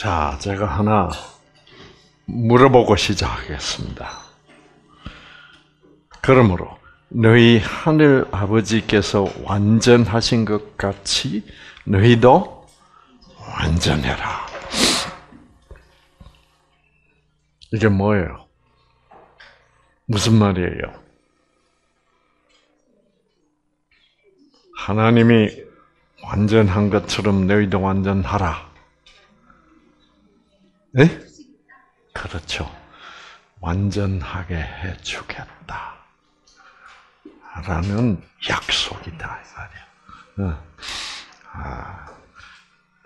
자, 제가 하나 물어보고 시작하겠습니다. 그러므로 너희 하늘 아버지께서 완전하신 것 같이 너희도 완전해라. 이게 뭐예요? 무슨 말이에요? 하나님이 완전한 것처럼 너희도 완전하라. 네? 그렇죠. 완전하게 해주겠다. 라는 약속이다, 이 말이야. 어. 아,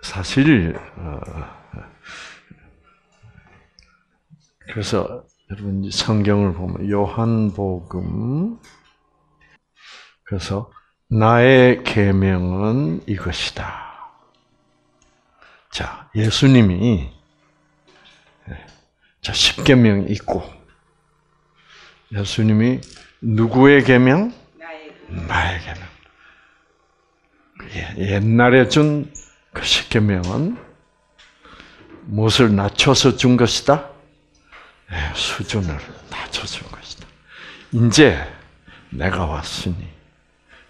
사실, 어, 그래서 여러분 성경을 보면 요한복음 그래서 나의 계명은 이것이다. 자, 예수님이 자, 십계명이 있고 예수님이 누구의 계명? 나의 계명. 예, 옛날에 준 그 십계명은 무엇을 낮춰서 준 것이다? 예, 수준을 낮춰준 것이다. 이제 내가 왔으니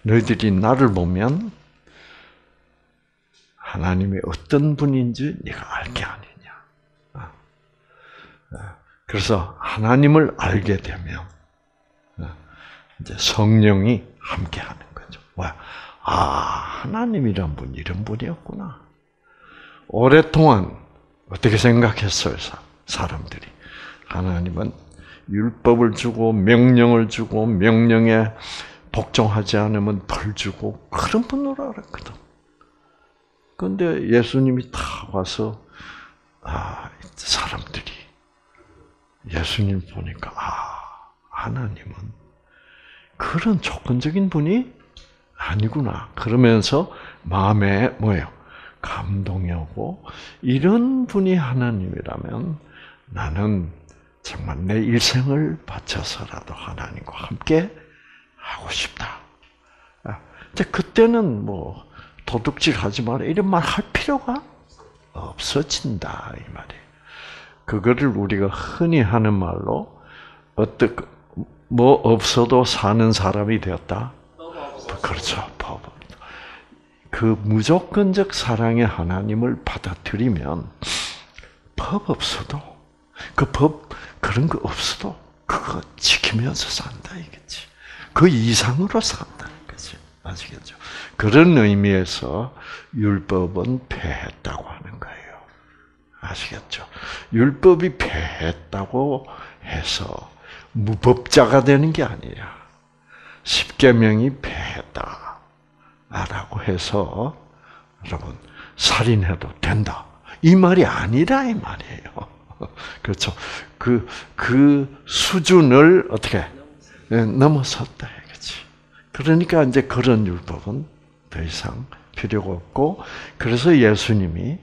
너희들이 나를 보면 하나님이 어떤 분인지 네가 알게. 아. 그래서 하나님을 알게 되면 아. 이제 성령이 함께하는 거죠. 뭐야? 아 하나님이란 분 이런 분이었구나. 오랫동안 어떻게 생각했어요 사람들이? 하나님은 율법을 주고 명령을 주고 명령에 복종하지 않으면 벌 주고 그런 분으로 알았거든. 그런데 예수님이 다 와서 아 사람들이 예수님 보니까 아 하나님은 그런 조건적인 분이 아니구나. 그러면서 마음에 뭐예요? 감동이 오고 이런 분이 하나님이라면 나는 정말 내 일생을 바쳐서라도 하나님과 함께 하고 싶다. 아, 이제 그때는 뭐 도둑질 하지 마라 이런 말 할 필요가 없어진다 이 말이에요. 그거를 우리가 흔히 하는 말로 어떻게 뭐 없어도 사는 사람이 되었다. 그렇죠. 법. 그 무조건적 사랑의 하나님을 받아들이면 법 없어도 그 법 그런 거 없어도 그거 지키면서 산다 이겠지. 그 이상으로 산다 이거지. 아시겠죠? 그런 의미에서 율법은 패했다고 하는 거예요. 아시겠죠? 율법이 패했다고 해서 무법자가 되는 게 아니야. 십계명이 패했다. 라고 해서 여러분 살인해도 된다. 이 말이 아니라 이 말이에요. 그렇죠. 그, 그 수준을 어떻게 예, 넘어섰다. 그렇지. 그러니까 이제 그런 율법은 더 이상 필요가 없고, 그래서 예수님이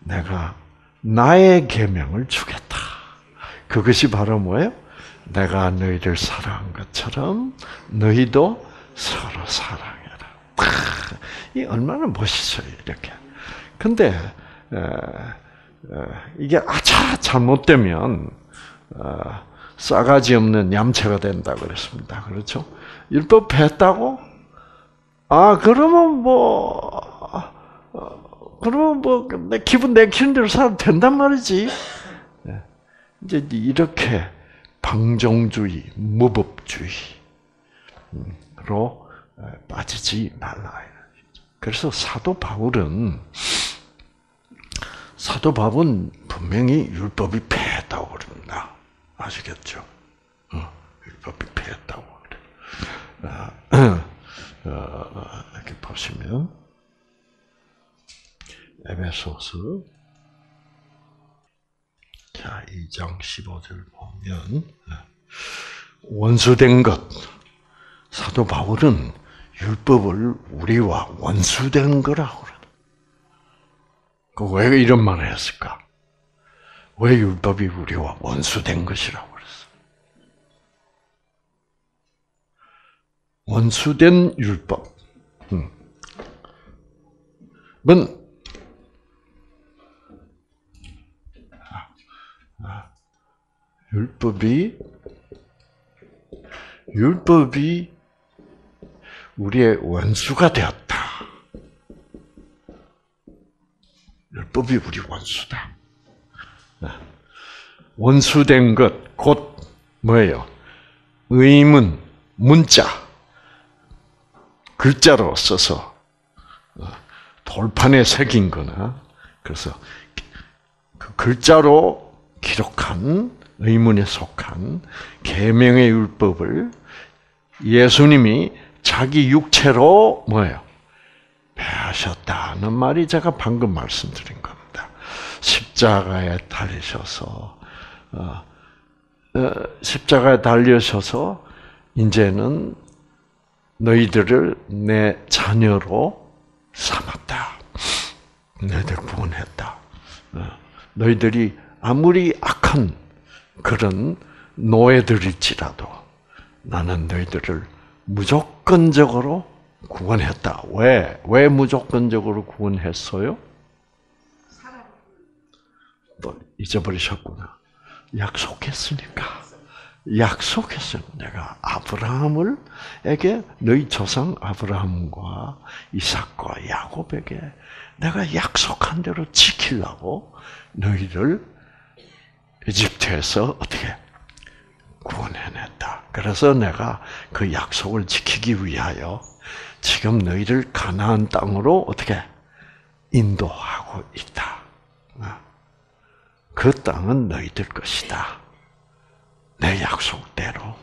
내가 나의 계명을 주겠다. 그것이 바로 뭐예요? 내가 너희를 사랑한 것처럼 너희도 서로 사랑해라. 이 얼마나 멋있어요, 이렇게. 근데 이게 아차 잘못되면 어, 싸가지 없는 얌체가 된다 그랬습니다. 그렇죠? 율법 했다고? 아 그러면 뭐 어, 그러면 뭐 내 기분 내키는 대로 살아도 된단 말이지. 네. 이제 이렇게 방종주의, 무법주의로 빠지지 말라. 그래서 사도 바울은 사도 바울은 분명히 율법이 패했다고 그럽니다. 아시겠죠? 어, 율법이 패했다고 그래. 어, 어, 이렇게 보시면 에베소서 자 2장 15절 보면 어, 원수된 것 사도 바울은 율법을 우리와 원수된 거라고 그래. 그왜 이런 말을 했을까? 왜 율법이 우리와 원수된 것이라고 그랬어? 원수된 율법. 음. 율법이 율법이 우리의 원수가 되었다. 율법이 우리 원수다. 네. 원수된 것, 곧 뭐예요? 의문, 문자, 글자로 써서 어, 돌판에 새긴 거나, 그래서 그 글자로 기록한 의문에 속한 계명의 율법을 예수님이 자기 육체로 뭐예요? 배하셨다는 말이 제가 방금 말씀드린 겁니다. 십자가에 달리셔서 어, 어, 십자가에 달리셔서 이제는 너희들을 내 자녀로 삼았다. 너희들 구원했다. 어, 너희들이 아무리 악한 그런 노예들일지라도 나는 너희들을 무조건적으로 구원했다. 왜? 왜 무조건적으로 구원했어요? 또 잊어버리셨구나. 약속했으니까. 약속했어요. 내가 아브라함을 에게 너희 조상 아브라함과 이삭과 야곱에게 내가 약속한 대로 지키려고 너희를 이집트에서 어떻게 구원해냈다. 그래서 내가 그 약속을 지키기 위하여 지금 너희를 가나안 땅으로 어떻게 인도하고 있다. 그 땅은 너희들 것이다. 내 약속대로.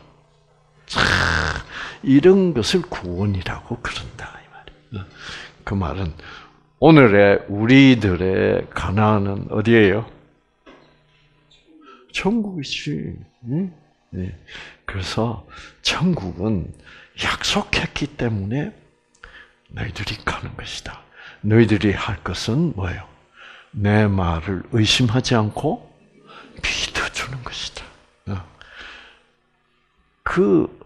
이런 것을 구원이라고 그런다 이 말이에요. 그 말은 오늘의 우리들의 가나안은 어디예요? 천국이지. 그래서 천국은 약속했기 때문에 너희들이 가는 것이다. 너희들이 할 것은 뭐예요? 내 말을 의심하지 않고 믿어주는 것이다. 어. 그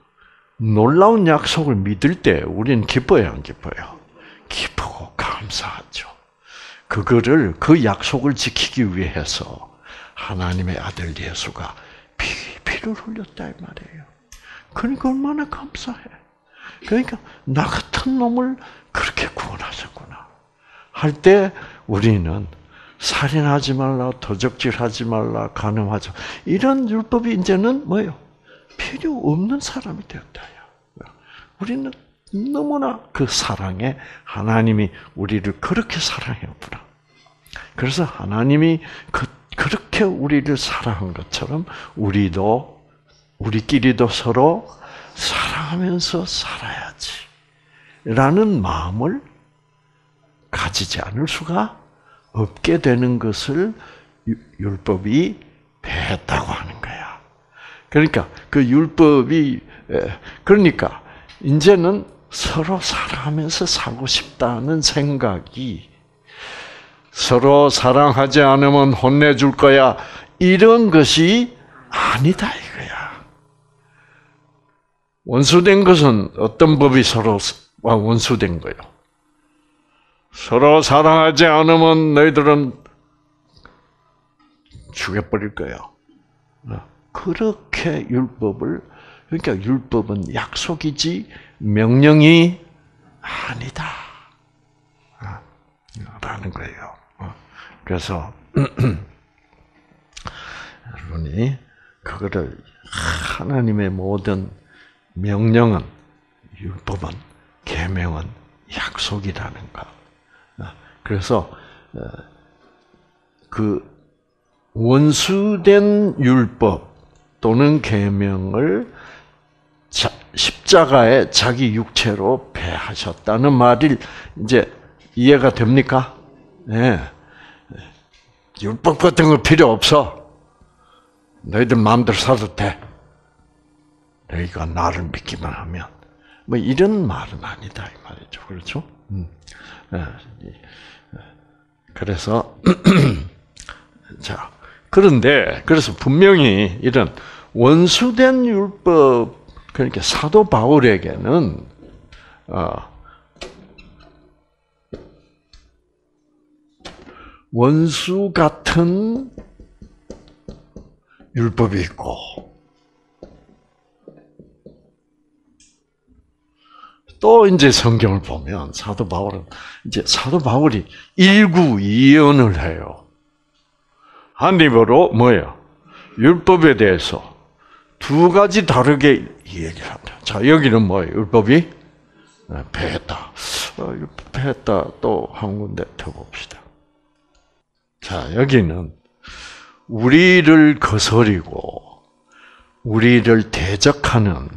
놀라운 약속을 믿을 때 우리는 기뻐요, 안 기뻐요? 기쁘고 감사하죠. 그거를 그 약속을 지키기 위해서 하나님의 아들 예수가 피, 피를 흘렸다 이 말이에요. 그러니까 얼마나 감사해. 그러니까 나 같은 놈을 그렇게 구원하셨구나. 할 때 우리는 살인하지 말라, 도적질하지 말라, 간음하지 이런 율법이 이제는 뭐예요? 필요 없는 사람이 되었다. 우리는 너무나 그 사랑에 하나님이 우리를 그렇게 사랑했구나. 그래서 하나님이 그, 그렇게 우리를 사랑한 것처럼 우리도 우리끼리도 서로 사랑하면서 살아야지. 라는 마음을 가지지 않을 수가 없게 되는 것을 율법이 배했다고 하는 거야. 그러니까 그 율법이 그러니까 이제는 서로 사랑하면서 살고 싶다는 생각이 서로 사랑하지 않으면 혼내줄 거야. 이런 것이 아니다 이거야. 원수된 것은 어떤 법이 서로와 원수된 거예요? 서로 사랑하지 않으면 너희들은 죽여버릴 거예요. 그렇게 율법을 그러니까 율법은 약속이지 명령이 아니다. 라는 거예요. 그래서 여러분이 그거를 하나님의 모든 명령은 율법은 계명은 약속이라는 것. 그래서 어, 그 원수된 율법 또는 계명을 십자가에 자기 육체로 배하셨다는 말이 이제 이해가 됩니까? 네. 율법 같은 거 필요 없어. 너희들 마음대로 살도 돼. 너희가 나를 믿기만 하면. 뭐 이런 말은 아니다 이 말이죠. 그렇죠? 음. 네. 그래서 자 그런데 그래서 분명히 이런 원수된 율법 그러니까 사도 바울에게는 어, 원수 같은 율법이 있고 또 이제 성경을 보면 사도 바울은 이제 사도 바울이 일구이연을 해요. 한 입으로 뭐예요? 율법에 대해서 두 가지 다르게 얘기한다. 자 여기는 뭐예요? 율법이 배했다. 어, 율법 배했다. 또 한 군데 더 봅시다. 자 여기는 우리를 거스리고 우리를 대적하는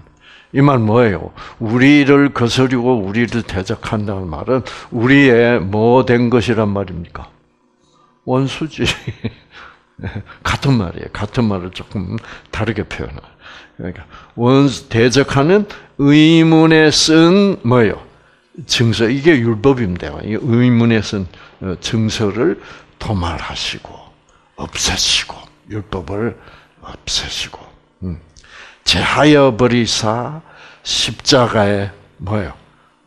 이 말 뭐예요? 우리를 거스리고 우리를 대적한다는 말은 우리의 뭐 된 것이란 말입니까? 원수지. 같은 말이에요. 같은 말을 조금 다르게 표현해. 그러니까 원수 대적하는 의문에 쓴 뭐예요? 증서 이게 율법입니다. 이 의문에 쓴 어, 증서를 도말하시고 없애시고 율법을 없애시고 음. 제하여 버리사 십자가에 뭐요?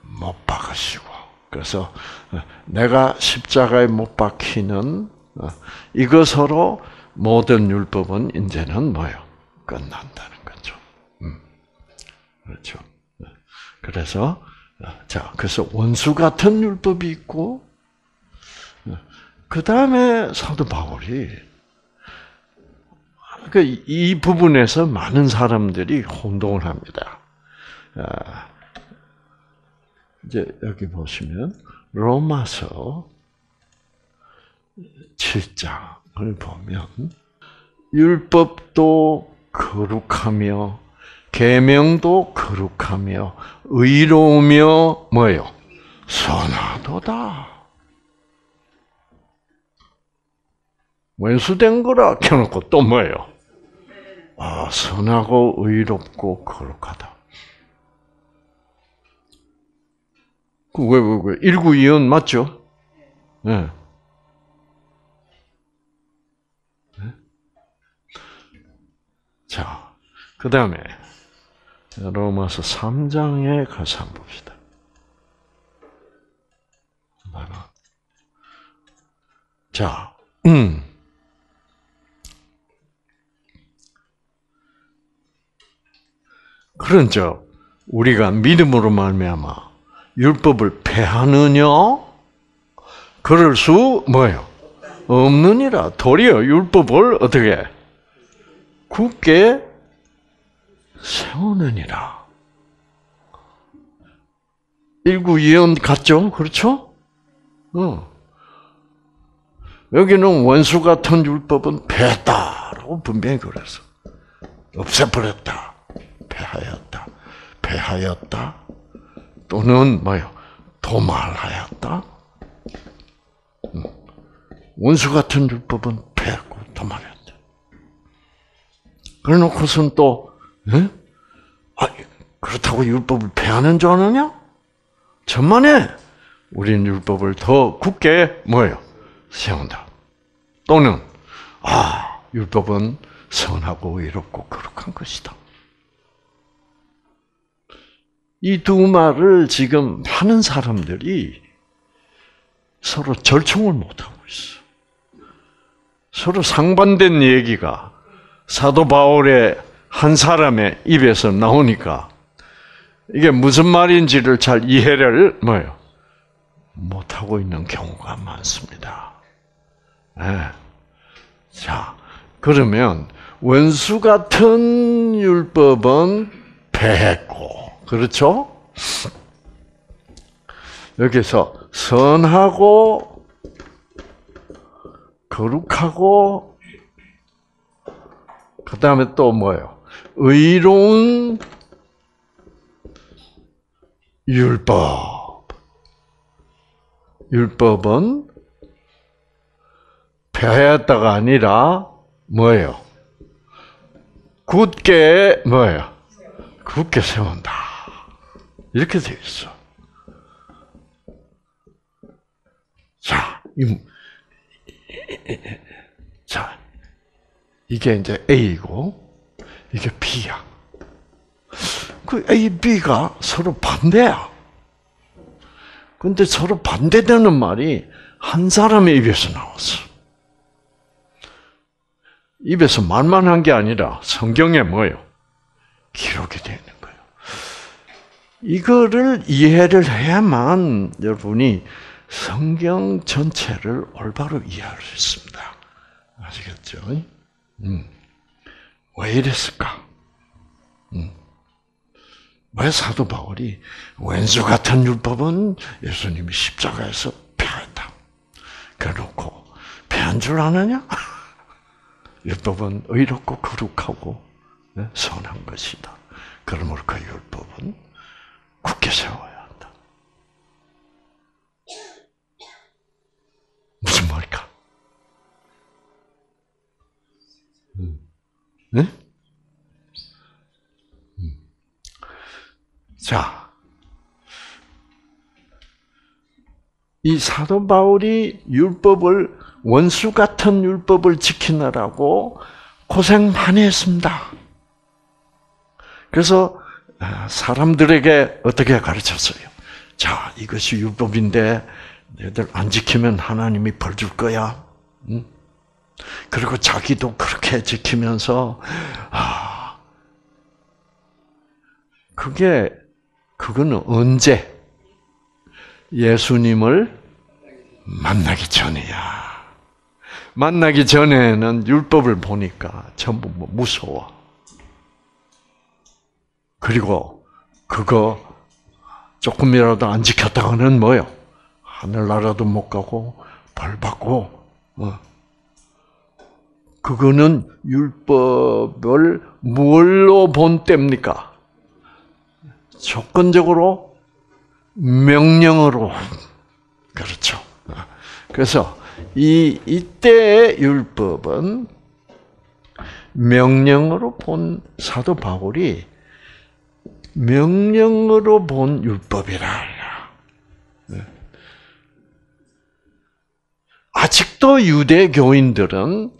못 박으시고 그래서 어, 내가 십자가에 못 박히는 어, 이것으로 모든 율법은 이제는 뭐요? 끝난다는 거죠. 음. 그렇죠. 그래서 자 그래서 원수 같은 율법이 있고 그 다음에 사도 바울이 그이 부분에서 많은 사람들이 혼동을 합니다. 아, 이제 여기 보시면 로마서 7장을 보면 율법도 거룩하며 계명도 거룩하며 의로우며 뭐예요? 선하도다. 원수된 거라 켜놓고 또 뭐예요? 아, 선하고 의롭고 거룩하다. 그 왜, 왜, 왜? 일구이연 맞죠? 네. 네. 자, 그 다음에, 로마서 3장에 가서 한번 봅시다. 자, 음. 그런 저 우리가 믿음으로 말미암아 율법을 폐하느냐? 그럴 수 뭐예요? 없느니라. 도리어 율법을 어떻게 굳게 세우느니라. 일구 예언 같죠? 그렇죠? 어. 여기는 원수 같은 율법은 폐했다라고 분명히 그랬어. 없애버렸다. 폐하였다. 또는 뭐요? 도말하였다. 음. 원수 같은 율법은 폐했고 도말했다. 그래놓고선 또 에? 아, 그렇다고 율법을 폐하는 줄 아느냐? 천만에 우리는 율법을 더 굳게 뭐예요? 세운다. 또는 아 율법은 선하고 의롭고 거룩한 것이다. 이 두 말을 지금 하는 사람들이 서로 절충을 못하고 있어. 서로 상반된 얘기가 사도 바울의 한 사람의 입에서 나오니까 이게 무슨 말인지를 잘 이해를 뭐요 못하고 있는 경우가 많습니다. 네. 자, 그러면 원수 같은 율법은 패했고, 그렇죠? 여기서 선하고 거룩하고 그 다음에 또 뭐예요? 의로운 율법. 율법은 폐하였다가 아니라 뭐예요? 굳게 뭐예요? 굳게 세운다. 이렇게 되어 있어. 자, 이, 자, 이게 이제 A고, 이게 B야. 그 A, B가 서로 반대야. 근데 서로 반대되는 말이 한 사람의 입에서 나왔어. 입에서 말만 한 게 아니라 성경에 뭐요? 기록이 거예요. 이거를 이해를 해야만 여러분이 성경 전체를 올바로 이해할 수 있습니다. 아시겠죠? 음. 왜 이랬을까? 음. 왜 사도 바울이 왼수 같은 율법은 예수님이 십자가에서 폐했다. 그래놓고 폐한 줄 아느냐? 율법은 의롭고 거룩하고 네, 선한 것이다. 그러므로 그 율법은 굳게 세워야 한다. 무슨 말일까? 음. 네? 음. 자, 이 사도 바울이 율법을 원수 같은 율법을 지키느라고 고생 많이 했습니다. 그래서 아, 사람들에게 어떻게 가르쳤어요? 자, 이것이 율법인데 너희들 안 지키면 하나님이 벌 줄 거야. 응? 그리고 자기도 그렇게 지키면서 아 그게 그거는 언제 예수님을 만나기 전이야. 만나기 전에는 율법을 보니까 전부 뭐 무서워. 그리고 그거 조금이라도 안 지켰다가는 뭐요? 하늘나라도 못 가고 벌 받고 어. 그거는 율법을 뭘로 본 때입니까? 조건적으로 명령으로 그렇죠. 그래서 이 이때의 율법은 명령으로 본 사도 바울이 명령으로 본 율법이라. 아직도 유대 교인들은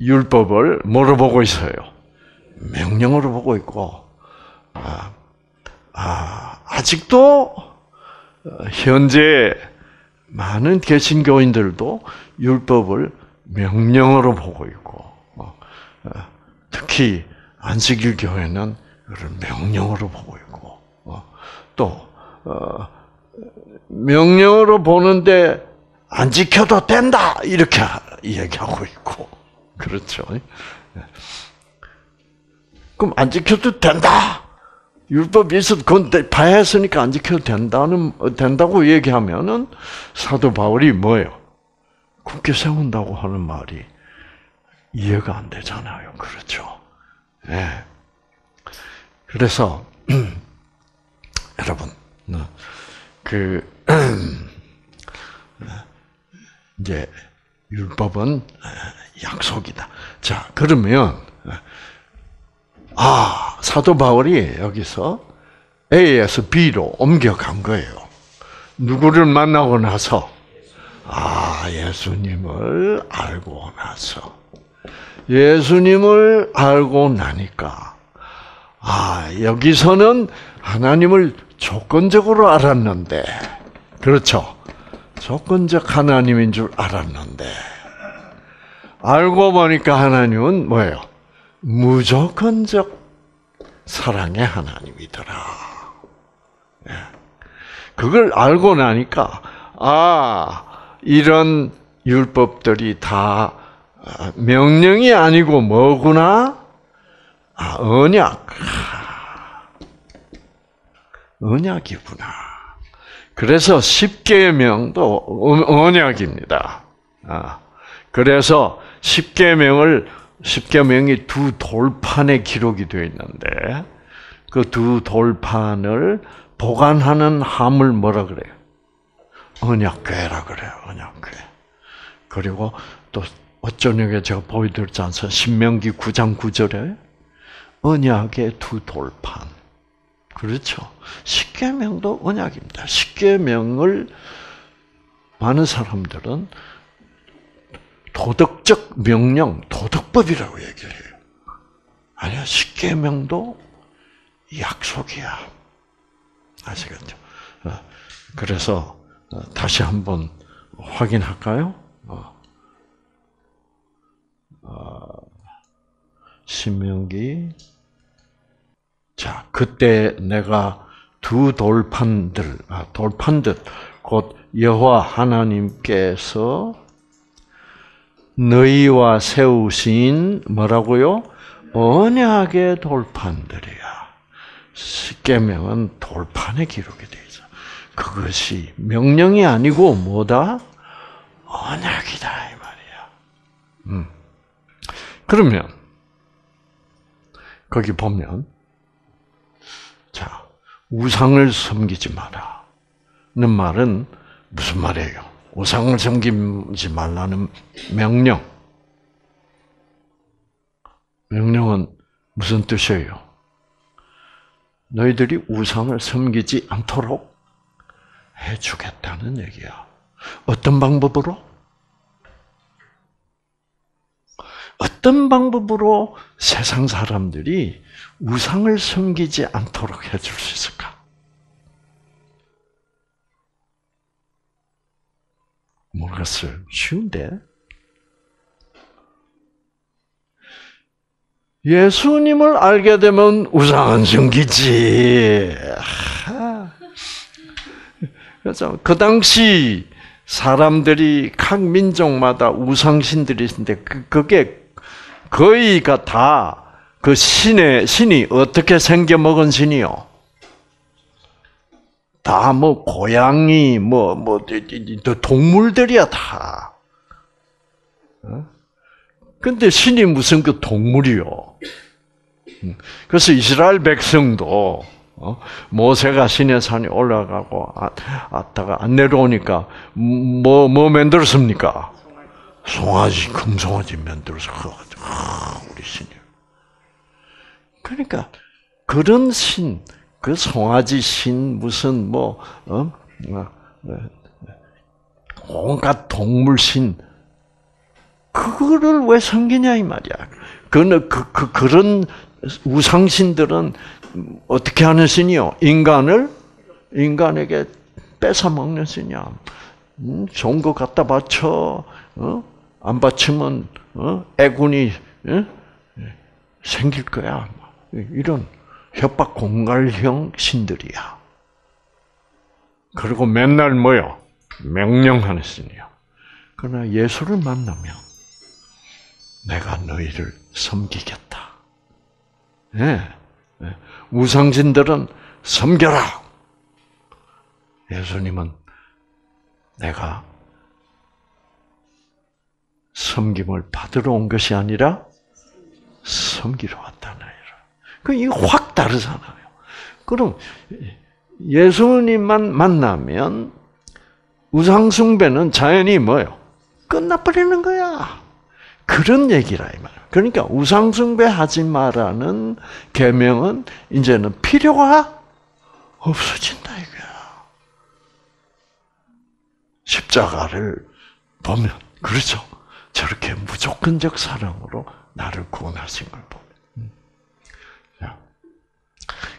율법을 뭐로 보고 있어요? 명령으로 보고 있고, 아, 아 아직도 현재 많은 개신교인들도 율법을 명령으로 보고 있고, 어, 어, 특히 안식일 교회는 명령으로 보고 있고, 어, 또 명령으로 보는데 안 지켜도 된다 이렇게 얘기하고 있고, 그렇죠. 그럼 안 지켜도 된다. 율법이 있어도 그건 파했으니까 안 지켜도 된다는 된다고 얘기하면은 사도 바울이 뭐예요? 굳게 세운다고 하는 말이 이해가 안 되잖아요. 그렇죠? 예. 네. 그래서 여러분 그 이제 율법은 약속이다. 자, 그러면 아, 사도 바울이 여기서 A에서 B로 옮겨간 거예요. 누구를 만나고 나서 아, 예수님을 알고 나서 예수님을 알고 나니까 아, 여기서는 하나님을 조건적으로 알았는데 그렇죠. 조건적 하나님인 줄 알았는데 알고 보니까 하나님은 뭐예요? 무조건적 사랑의 하나님이더라. 예. 그걸 알고 나니까 아 이런 율법들이 다 명령이 아니고 뭐구나? 아, 언약. 언약이구나. 그래서 십계명도 언약입니다. 아, 그래서 십계명을 십계명이 두 돌판에 기록이 되어 있는데 그 두 돌판을 보관하는 함을 뭐라 그래요? 언약궤라 그래요. 언약궤. 그리고 또 어쩌냐게 제가 보여드렸지 않습니까? 신명기 9장 9절에 언약의 두 돌판. 그렇죠. 십계명도 언약입니다. 십계명을 많은 사람들은 도덕적 명령, 도덕법이라고 얘기를 해요. 아니야, 십계명도 약속이야. 아시겠죠? 어, 그래서 어, 다시 한번 확인할까요? 신명기. 자, 그때 내가 두 돌판들, 아, 돌판들, 곧 여호와 하나님께서 너희와 세우신 뭐라고요? 언약의 돌판들이야. 십계명은 돌판에 기록이 되어 있어. 그것이 명령이 아니고 뭐다? 언약이다 이 말이야. 음. 그러면 거기 보면 자 우상을 섬기지 마라는 말은 무슨 말이에요? 우상을 섬기지 말라는 명령. 명령은 무슨 뜻이에요? 너희들이 우상을 섬기지 않도록 해주겠다는 얘기야. 어떤 방법으로? 어떤 방법으로 세상 사람들이 우상을 섬기지 않도록 해줄 수 있을까? 모르겠어요. 쉬운데? 예수님을 알게 되면 우상은 숨기지. 그래서 그 당시 사람들이 각 민족마다 우상신들이 있는데 그, 그게 거의가 다 그 신의 신이 어떻게 생겨 먹은 신이요? 다 뭐 고양이 뭐뭐 동물들이야 다. 어? 근데 신이 무슨 그 동물이요? 음. 그래서 이스라엘 백성도 어? 모세가 신의 산에 올라가고 왔다가 아, 안 내려오니까 뭐뭐 뭐 만들었습니까? 송아지 금송아지 만들어서 아, 우리 신이. 그러니까 그런 신, 그 송아지 신 무슨 뭐 어? 어, 어 온갖 동물 신 그거를 왜 섬기냐 이 말이야. 그, 그, 그 그런 우상신들은 어떻게 하는 신이요? 인간을 인간에게 뺏어 먹는 신이야. 음, 좋은 거 갖다 바쳐, 어? 안 바치면 어? 애군이 어? 생길 거야. 이런 협박 공갈형 신들이야. 그리고 맨날 뭐요? 명령하는 신이야. 그러나 예수를 만나면 내가 너희를 섬기겠다. 네. 우상신들은 섬겨라. 예수님은 내가 섬김을 받으러 온 것이 아니라 섬기러 왔다는 그 이거 확 다르잖아요. 그럼 예수님만 만나면 우상숭배는 자연히 뭐요? 끝나버리는 거야. 그런 얘기라 이 말. 그러니까 우상숭배 하지 마라는 계명은 이제는 필요가 없어진다 이거야. 십자가를 보면 그렇죠. 저렇게 무조건적 사랑으로 나를 구원하신 걸 보면.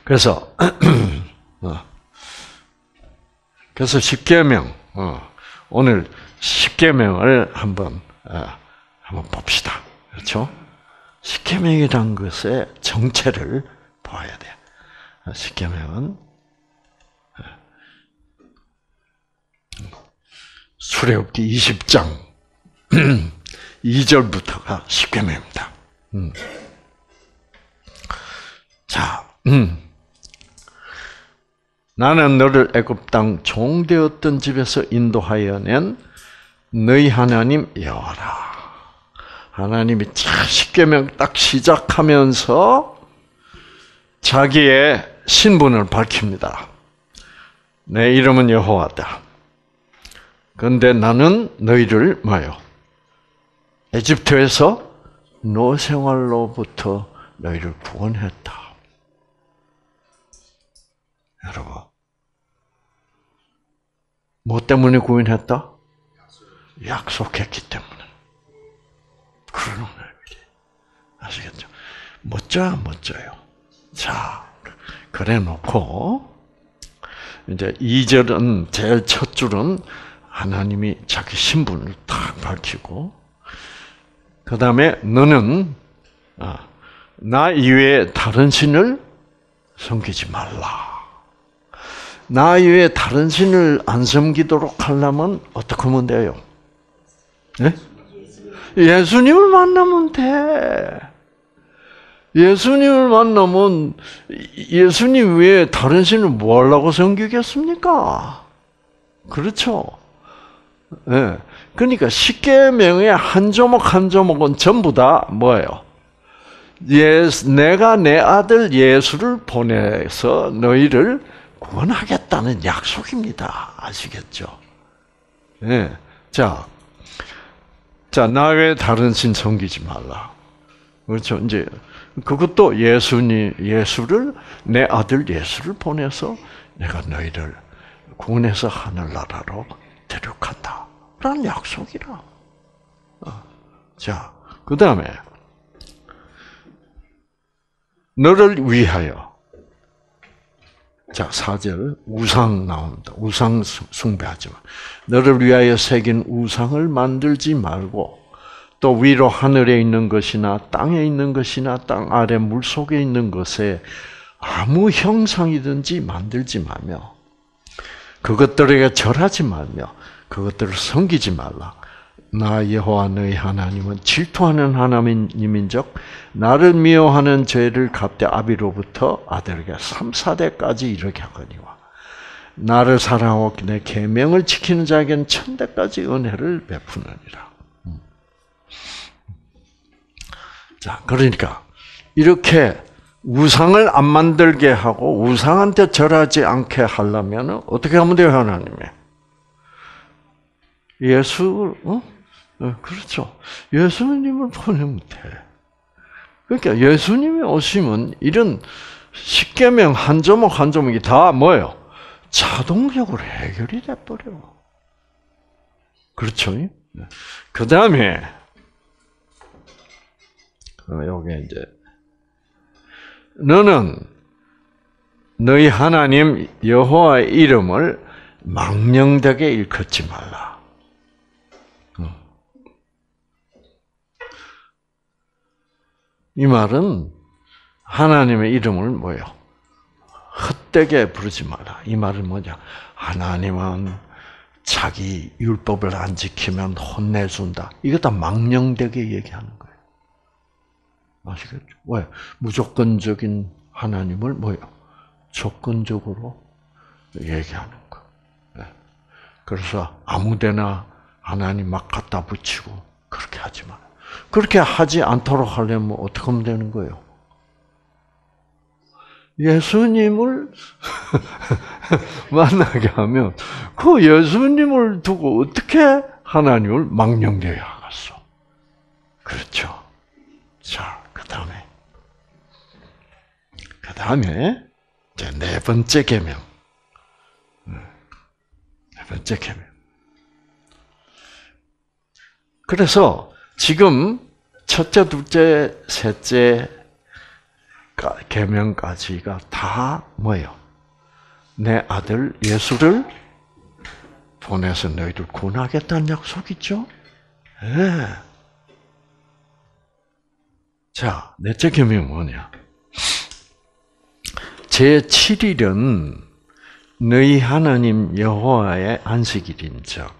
그래서 어. 그래서 십계명 어. 오늘 십계명을 한번 어, 한번 봅시다. 그렇죠? 십계명이란 것의 정체를 봐야 돼. 십계명은 수레옵기 20장 2절부터가 십계명입니다. 음. 자, 음. 나는 너를 애굽 땅 종되었던 집에서 인도하여 낸 너희 하나님 여호와라. 하나님이 십계명 딱 시작하면서 자기의 신분을 밝힙니다. 내 이름은 여호와다. 그런데 나는 너희를 뭐요? 에집트에서 노 생활로부터 너희를 구원했다. 여러분, 뭐 때문에 구원했다? 약속했기 때문에. 그러는 거예요. 아시겠죠? 멋져야 멋져요. 자, 그래 놓고, 이제 2절은, 제일 첫 줄은 하나님이 자기 신분을 딱 밝히고, 그 다음에 너는 아, 나 이외에 다른 신을 섬기지 말라. 나 이외에 다른 신을 안 섬기도록 하려면 어떻게 하면 돼요? 네? 예수님을 만나면 돼. 예수님을 만나면 예수님 외에 다른 신을 뭐 하려고 섬기겠습니까? 그렇죠. 예. 네. 그러니까 십계명의 한 조목 한 조목은 전부 다 뭐예요? 예수, 내가 내 아들 예수를 보내서 너희를 구원하겠다는 약속입니다. 아시겠죠? 예. 네. 자, 자, 나 외에 다른 신 섬기지 말라. 그렇죠. 이제 그것도 예수님, 예수를, 내 아들 예수를 보내서 내가 너희를 구원해서 하늘나라로 데려간다. 라는 약속이라. 어. 자, 그 다음에, 너를 위하여. 자, 사절 우상 나옵니다. 우상 숭배하지 마. 너를 위하여 새긴 우상을 만들지 말고, 또 위로 하늘에 있는 것이나 땅에 있는 것이나 땅 아래 물 속에 있는 것에 아무 형상이든지 만들지 말며 그것들에게 절하지 말며 그것들을 섬기지 말라. 나 여호와 너희 하나님은 질투하는 하나님인 적 나를 미워하는 죄를 갚되 아비로부터 아들에게 3, 4대까지 이르게 하거니와 나를 사랑하고 내 계명을 지키는 자에게는 천대까지 은혜를 베푸느니라. 자, 그러니까 이렇게 우상을 안 만들게 하고 우상한테 절하지 않게 하려면 어떻게 하면 돼요, 하나님이? 예수, 어? 어? 그렇죠. 예수님을 보내면 돼. 그러니까 예수님이 오시면 이런 십계명 한 조목 한 조목이 다 뭐예요? 자동적으로 해결이 돼 버려. 그렇죠? 그 다음에 여기 어, 이제 너는 너희 하나님 여호와의 이름을 망령되게 일컫지 말라. 이 말은 하나님의 이름을 뭐요? 헛되게 부르지 말라. 이 말은 뭐냐? 하나님은 자기 율법을 안 지키면 혼내준다. 이거 다 망령되게 얘기하는 거예요. 아시겠죠? 왜? 무조건적인 하나님을 뭐요? 조건적으로 얘기하는 거. 네. 그래서 아무데나 하나님 막 갖다 붙이고 그렇게 하지 마. 그렇게 하지 않도록 하려면 어떻게 하면 되는 거예요? 예수님을 만나게 하면 그 예수님을 두고 어떻게 하나님을 망령되게 하겠어? 그렇죠. 자, 그 다음에 그 다음에 네 번째 계명. 네 번째 계명. 그래서 지금 첫째, 둘째, 셋째 계명까지가 다 뭐예요? 내 아들 예수를 보내서 너희들 구원하겠다는 약속이죠. 네. 자, 넷째 계명이 뭐냐? 제 7일은 너희 하나님 여호와의 안식일인즉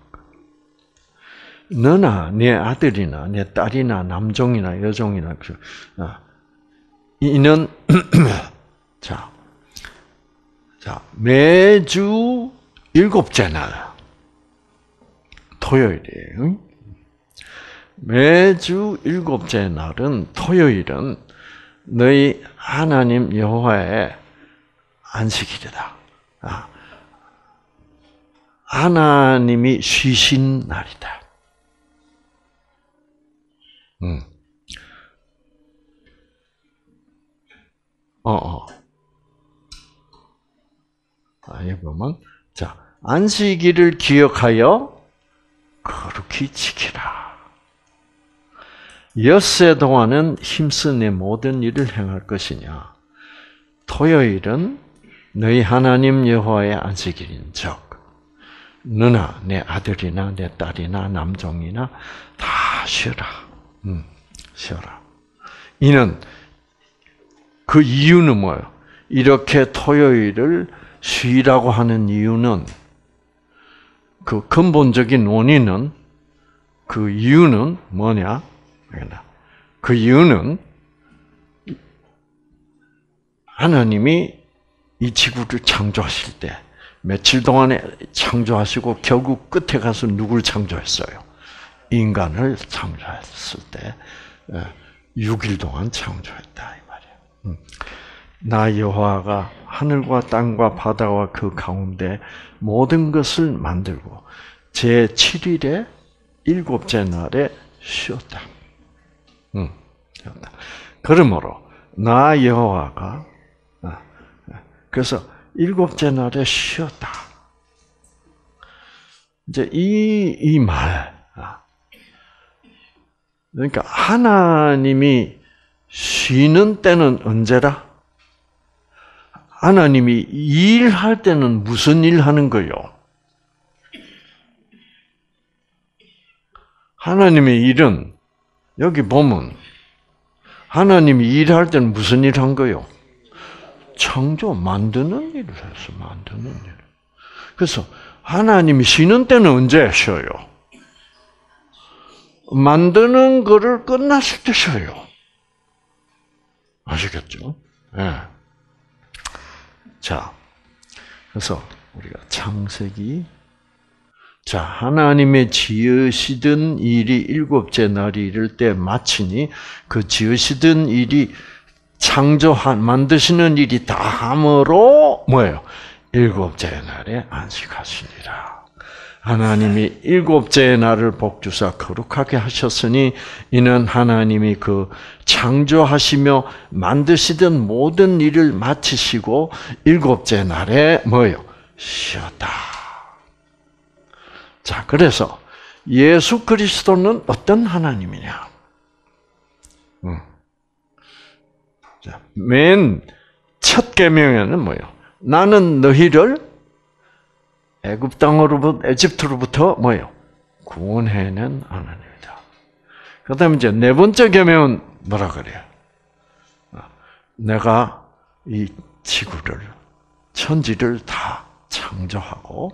너나 네 아들이나 네 딸이나 남종이나 여종이나 그, 어, 이는 자, 자 매주 일곱째 날 토요일이에요. 매주 일곱째 날은 토요일은 너희 하나님 여호와의 안식일이다. 아, 하나님이 쉬신 날이다. 음. 어, 어. 아, 여 보면, 자, 안식일을 기억하여 거룩히 지키라. 엿새 동안은 힘써 내 모든 일을 행할 것이냐. 토요일은 너희 하나님 여호와의 안식일인즉 너나 내 아들이나 내 딸이나 남종이나 다 쉬라. 음. 쉬어라. 이는 그 이유는 뭐예요? 이렇게 토요일을 쉬라고 하는 이유는 그 근본적인 원인은 그 이유는 뭐냐? 그 이유는 하나님이 이 지구를 창조하실 때 며칠 동안에 창조하시고 결국 끝에 가서 누굴 창조했어요? 인간을 창조했을 때 6일 예, 동안 창조했다 이 말이에요. 음. 나 여호와가 하늘과 땅과 바다와 그 가운데 모든 것을 만들고 제 7일에 일곱째 날에 쉬었다. 응, 쉬었다. 그러므로 나 여호와가 아, 그래서 일곱째 날에 쉬었다. 이제 이 이 말, 아, 그러니까 하나님이 쉬는 때는 언제라? 하나님이 일할 때는 무슨 일 하는 거요? 하나님의 일은 여기 보면 하나님이 일할 때는 무슨 일 한 거요? 창조, 만드는 일을 해서 만드는 일. 그래서 하나님이 쉬는 때는 언제 쉬어요? 만드는 거를 끝났을 때 쉬어요. 아시겠죠? 예. 네. 자, 그래서 우리가 창세기 자, 하나님의 지으시던 일이 일곱째 날이 이를 때 마치니 그 지으시던 일이 창조한 만드시는 일이 다 함으로 뭐예요? 일곱째 날에 안식하시니라. 하나님이 일곱째 날을 복주사 거룩하게 하셨으니 이는 하나님이 그 창조하시며 만드시던 모든 일을 마치시고 일곱째 날에 뭐요? 쉬었다. 자, 그래서 예수 그리스도는 어떤 하나님이냐? 음. 맨첫 계명에는 뭐요? 나는 너희를 애굽 땅으로부터 에집트로부터 뭐요? 구원해낸 하나님이다. 그다음에 이제 네 번째 계명은 뭐라 그래요? 내가 이 지구를 천지를 다 창조하고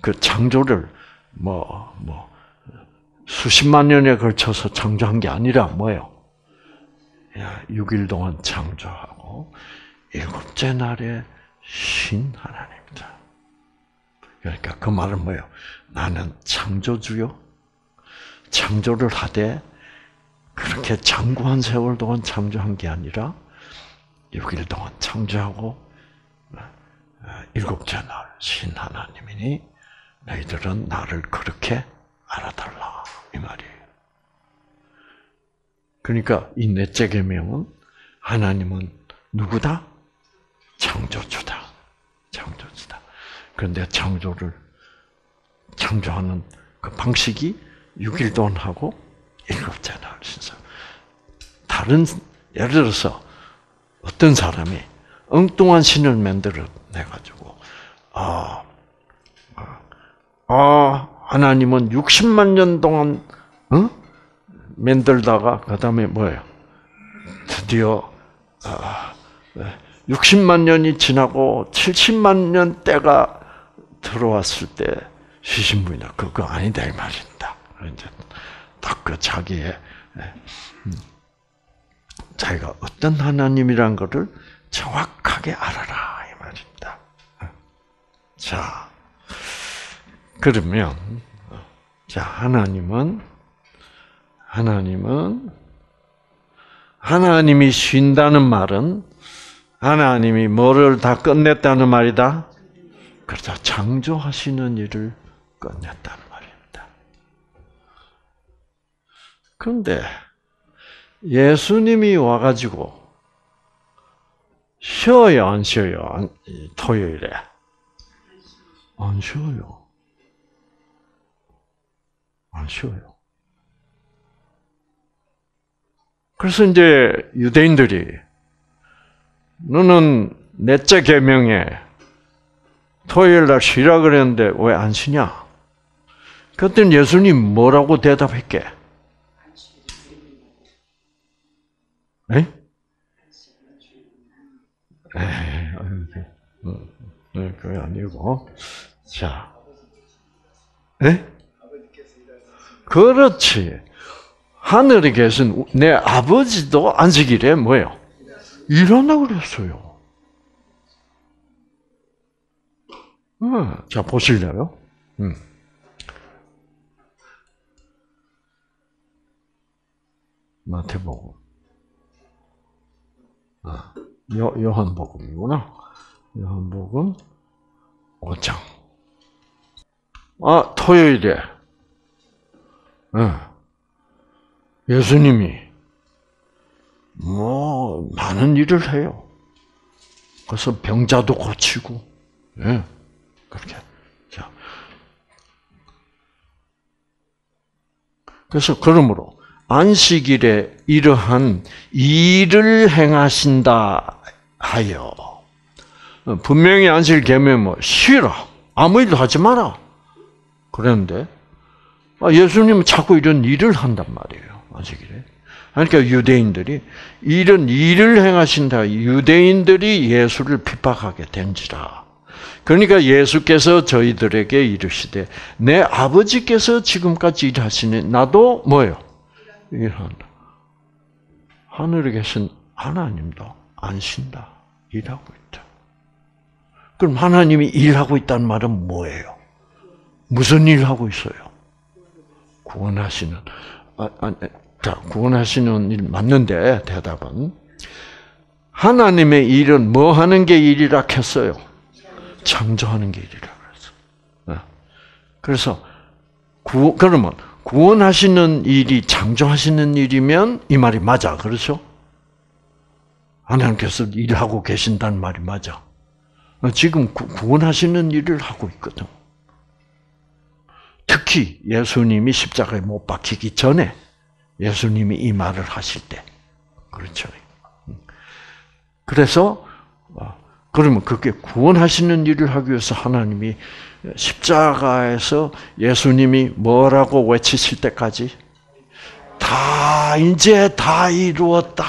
그 창조를 뭐뭐 수십만 년에 걸쳐서 창조한 게 아니라 뭐예요? 6일 동안 창조하고 일곱째 날에 신 하나님이다. 그러니까 그 말은 뭐예요? 나는 창조주요. 창조를 하되 그렇게 장구한 세월 동안 창조한 게 아니라 6일 동안 창조하고 일곱째 날 신 하나님이니 너희들은 나를 그렇게 알아달라 이 말이에요. 그러니까 이 넷째 계명은 하나님은 누구다? 창조주다. 창조주다. 그런데 창조를 창조하는 그 방식이 6일 동하고 일곱째 날 신사. 다른 예를 들어서 어떤 사람이 엉뚱한 신을 만들어 내 가지고 아, 아 하나님은 60만 년 동안 어? 만들다가 그 다음에 뭐예요? 드디어 60만 아, 년이 지나고 70만 년 때가 들어왔을 때 시신부인다. 그거 아니다 이 말입니다. 이제 딱 그 자기의 예, 음, 자기가 어떤 하나님이란 것을 정확하게 알아라 이 말입니다. 자, 그러면 자 하나님은 하나님은 하나님이 쉰다는 말은 하나님이 뭐를 다 끝냈다는 말이다. 그렇죠. 창조하시는 일을 끝냈다는 말입니다. 그런데 예수님이 와가지고 쉬어요, 안 쉬어요? 토요일에 안 쉬어요. 안 쉬어요. 그래서 이제 유대인들이 너는 넷째 계명에 토요일 날 쉬라 그랬는데 왜 안 쉬냐? 그때는 예수님 뭐라고 대답했게? 에? 네, 그게 아니고, 자, 에? 그렇지. 하늘에 계신 내 아버지도 안식일에 뭐예요? 일어나 그랬어요. 음, 자, 보실래요? 음. 마태복음. 아, 요, 요한복음이구나. 요한복음 5장. 아, 토요일에. 네. 예수님이 뭐 많은 일을 해요. 그래서 병자도 고치고, 예, 그렇게. 자, 그래서 그러므로 안식일에 이러한 일을 행하신다 하여 분명히 안식일 개면 뭐 쉬라. 아무 일도 하지 마라. 그랬는데 아, 예수님은 자꾸 이런 일을 한단 말이에요 안식일에. 그러니까 유대인들이 이런 일을 행하신다. 유대인들이 예수를 핍박하게 된지라 그러니까 예수께서 저희들에게 이르시되 내 아버지께서 지금까지 일하시니 나도 뭐요 일한다. 하늘에 계신 하나님도 안 쉰다. 일하고 있다. 그럼 하나님이 일하고 있다는 말은 뭐예요? 무슨 일 하고 있어요? 구원하시는, 아, 아, 자, 구원하시는 일 맞는데, 대답은. 하나님의 일은 뭐 하는 게 일이라 했어요? 창조하는 게 일이라 그랬어. 네. 그래서, 구, 그러면, 구원하시는 일이 창조하시는 일이면 이 말이 맞아. 그렇죠? 하나님께서 일하고 계신다는 말이 맞아. 지금 구원하시는 일을 하고 있거든. 특히 예수님이 십자가에 못 박히기 전에 예수님이 이 말을 하실 때. 그렇죠. 그래서, 어, 그러면 그게 구원하시는 일을 하기 위해서 하나님이 십자가에서 예수님이 뭐라고 외치실 때까지 다 이제 다 이루었다라고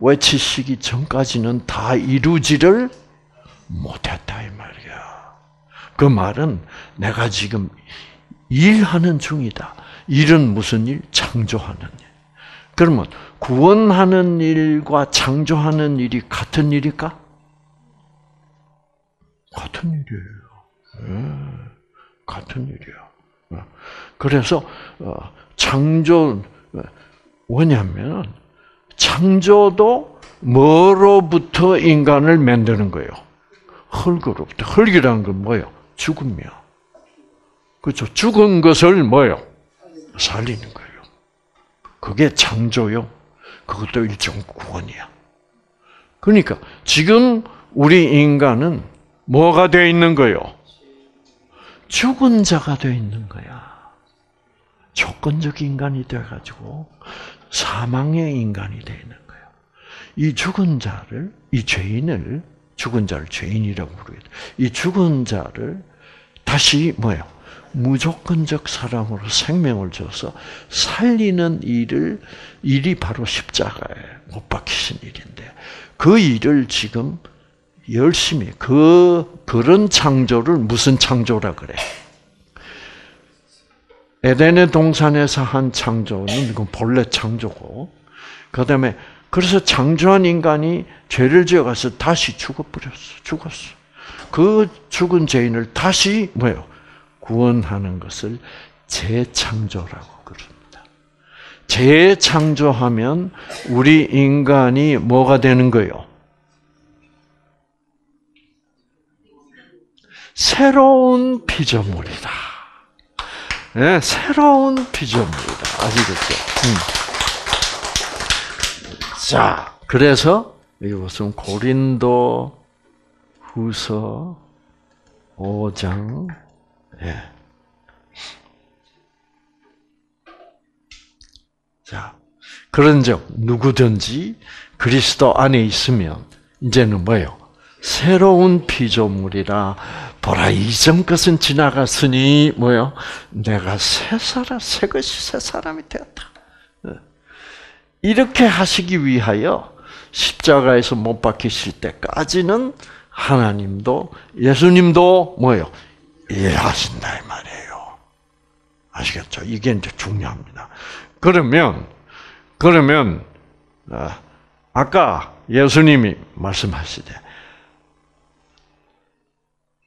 외치시기 전까지는 다 이루지를 못했다 이 말이야. 그 말은 내가 지금 일하는 중이다. 일은 무슨 일? 창조하는 일. 그러면 구원하는 일과 창조하는 일이 같은 일일까? 같은 일이에요. 네. 같은 일이야. 그래서 어, 창조 왜냐하면 창조도 뭐로부터 인간을 만드는 거예요? 흙으로부터. 흙이라는 건 뭐예요? 죽음이야. 그렇죠. 죽은 것을 뭐예요? 살리는 거예요. 그게 창조요. 그것도 일종 구원이야. 그러니까 지금 우리 인간은 뭐가 되어 있는 거요? 죽은 자가 되어 있는 거야. 조건적 인간이 되어가지고 사망의 인간이 되어 있는 거예요. 이 죽은 자를, 이 죄인을, 죽은 자를 죄인이라고 부르겠다. 이 죽은 자를 다시 뭐예요? 무조건적 사랑으로 생명을 줘서 살리는 일을, 일이 바로 십자가에 못 박히신 일인데, 그 일을 지금 열심히 그 그런 창조를 무슨 창조라 그래? 에덴의 동산에서 한 창조는 이건 본래 창조고, 그 다음에 그래서 창조한 인간이 죄를 지어가서 다시 죽어버렸어, 죽었어. 그 죽은 죄인을 다시 뭐요? 구원하는 것을 재창조라고 그럽니다. 재창조하면 우리 인간이 뭐가 되는 거요? 새로운 피조물이다. 네, 새로운 피조물이다. 아시겠죠? 음. 자, 그래서 이것은 고린도 후서 5장, 예. 자, 그런즉 누구든지 그리스도 안에 있으면 이제는 뭐예요? 새로운 피조물이라 보라 이전 것은 지나갔으니 뭐요? 내가 새 사람 새 것이 새 사람이 되었다. 어. 이렇게 하시기 위하여 십자가에서 못 박히실 때까지는 하나님도 예수님도 뭐예요? 일하신다 이 말이에요. 아시겠죠? 이게 이제 중요합니다. 그러면 그러면 아, 아까 예수님이 말씀하시되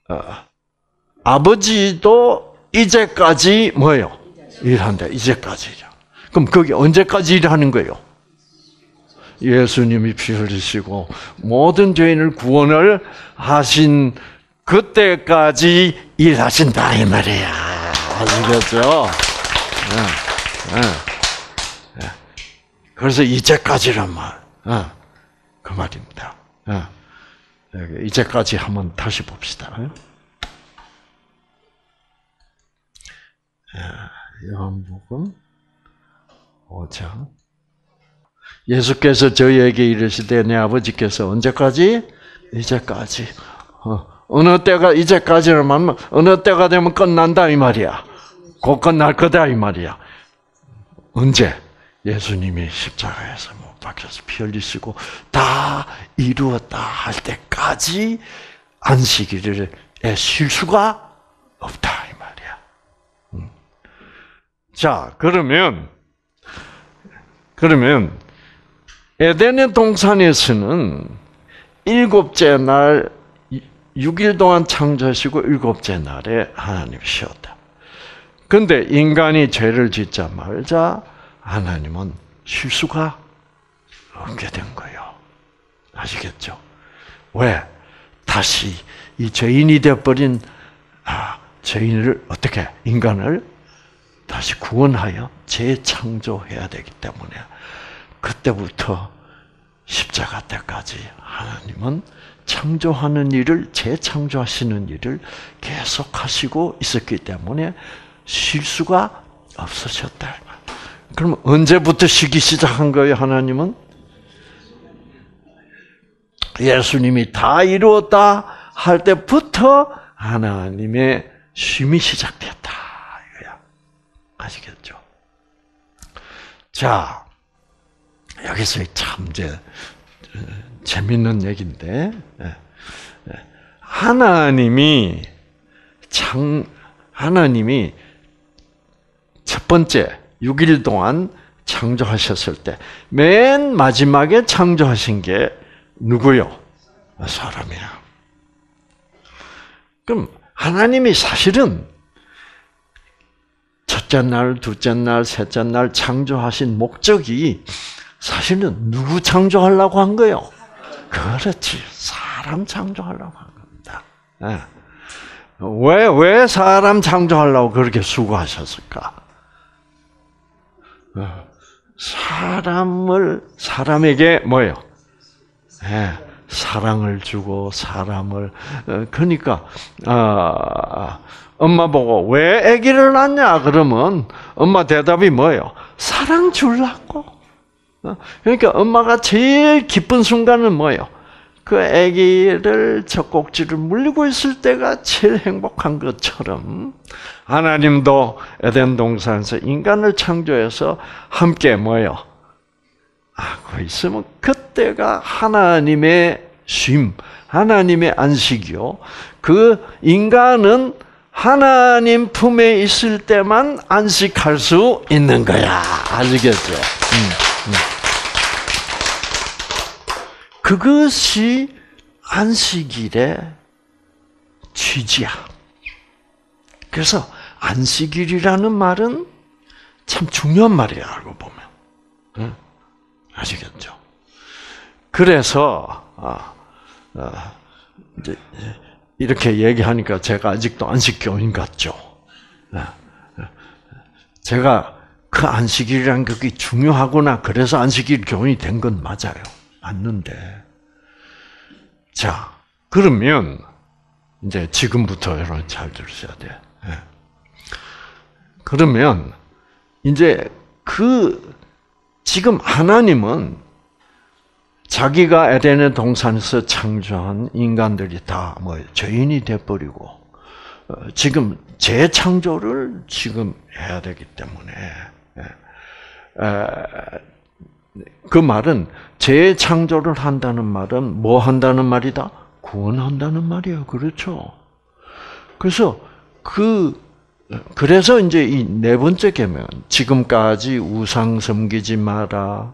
어, 아버지도 이제까지 뭐예요? 일한다. 이제까지죠. 그럼 거기 언제까지 일하는 거예요? 예수님이 피 흘리시고 모든 죄인을 구원을 하신 그때까지 일하신다 이 말이야. 아시겠죠? 네, 네, 네. 그래서 이제까지란 말, 그 말입니다. 이제까지 한번 다시 봅시다. 요한복음 5장 예수께서 저희에게 이르시되 내 아버지께서 언제까지? 이제까지. 어, 느 때가 이제까지는 말면 어느 때가 되면 끝난다 이 말이야. 곧 끝날 거다 이 말이야. 언제? 예수님이 십자가에서 못 박혀서 피 흘리시고 다 이루었다 할 때까지 안식일에 쉴 수가 없다 이 말이야. 음. 자 그러면 그러면 에덴의 동산에서는 일곱째 날 6일 동안 창조하시고 일곱째 날에 하나님 쉬었다. 근데 인간이 죄를 짓자마자 하나님은 쉴 수가 없게 된 거예요. 아시겠죠? 왜? 다시 이 죄인이 되어버린 아, 죄인을 어떻게 인간을 다시 구원하여 재창조해야 되기 때문에 그때부터 십자가 때까지 하나님은 창조하는 일을 재창조하시는 일을 계속하시고 있었기 때문에 쉴 수가 없으셨다. 그럼 언제부터 쉬기 시작한 거예요, 하나님은? 예수님이 다 이루었다 할 때부터 하나님의 쉼이 시작됐다. 이거야. 아시겠죠? 자, 여기서 참 이제 재밌는 얘기인데 예, 예. 하나님이 창 하나님이 첫 번째 6일 동안 창조하셨을 때 맨 마지막에 창조하신 게 누구요? 사람이야. 그럼 하나님이 사실은 첫째 날, 둘째 날, 셋째 날 창조하신 목적이 사실은 누구 창조하려고 한 거요? 그렇지. 사람 창조하려고 한 겁니다. 네. 왜, 왜 사람 창조하려고 그렇게 수고하셨을까? 어, 사람을, 사람에게 뭐예요? 네. 사랑을 주고, 사람을, 어, 그러니까, 어, 엄마 보고, 왜 아기를 낳냐? 그러면, 엄마 대답이 뭐예요? 사랑 줄라고. 그러니까 엄마가 제일 기쁜 순간은 뭐예요? 그 아기를 젖꼭지를 물리고 있을 때가 제일 행복한 것처럼 하나님도 에덴 동산에서 인간을 창조해서 함께 뭐요? 하고 있으면 그때가 하나님의 쉼, 하나님의 안식이요. 그 인간은 하나님 품에 있을 때만 안식할 수 있는 거야. 아시겠죠? 음, 음. 그것이 안식일의 취지야. 그래서 안식일이라는 말은 참 중요한 말이야, 알고 보면. 응? 아시겠죠? 그래서, 아, 아, 이제, 이렇게 얘기하니까 제가 아직도 안식교인 같죠? 아, 제가 그 안식일이라는 게 중요하구나. 그래서 안식일 교인이 된 건 맞아요. 맞는데. 자, 그러면, 이제 지금부터 여러분 잘 들으셔야 돼. 예. 그러면, 이제 그, 지금 하나님은 자기가 에덴의 동산에서 창조한 인간들이 다 뭐 죄인이 돼버리고, 어, 지금 재창조를 지금 해야 되기 때문에, 예. 그 말은 재창조를 한다는 말은 뭐 한다는 말이다? 구원한다는 말이에요. 그렇죠? 그래서 그 그래서 이제 이 네 번째 계명 지금까지 우상 섬기지 마라.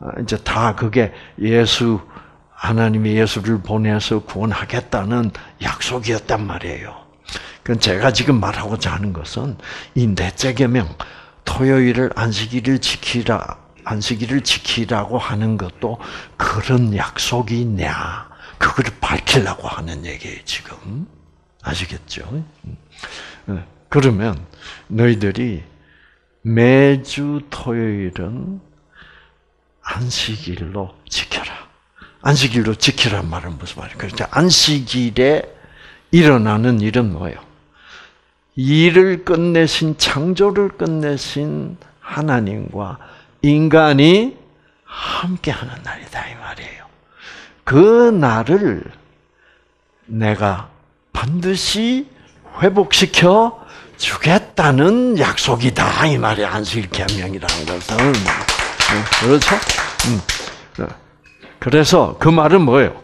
아, 이제 다 그게 예수 하나님이 예수를 보내서 구원하겠다는 약속이었단 말이에요. 그건 제가 지금 말하고자 하는 것은 이 넷째 계명 토요일을 안식일을 지키라 안식일을 지키라고 하는 것도 그런 약속이 있냐 그거를 밝히려고 하는 얘기예요 지금 아시겠죠? 음. 어, 그러면 너희들이 매주 토요일은 안식일로 지켜라. 안식일로 지키란 말은 무슨 말이에요? 그렇죠. 안식일에 일어나는 일은 뭐예요? 일을 끝내신, 창조를 끝내신 하나님과 인간이 함께하는 날이다 이 말이에요. 그 날을 내가 반드시 회복시켜 주겠다는 약속이다 이 말이 안식 계명이라는 것은 그렇죠? 음. 그래서 그 말은 뭐예요?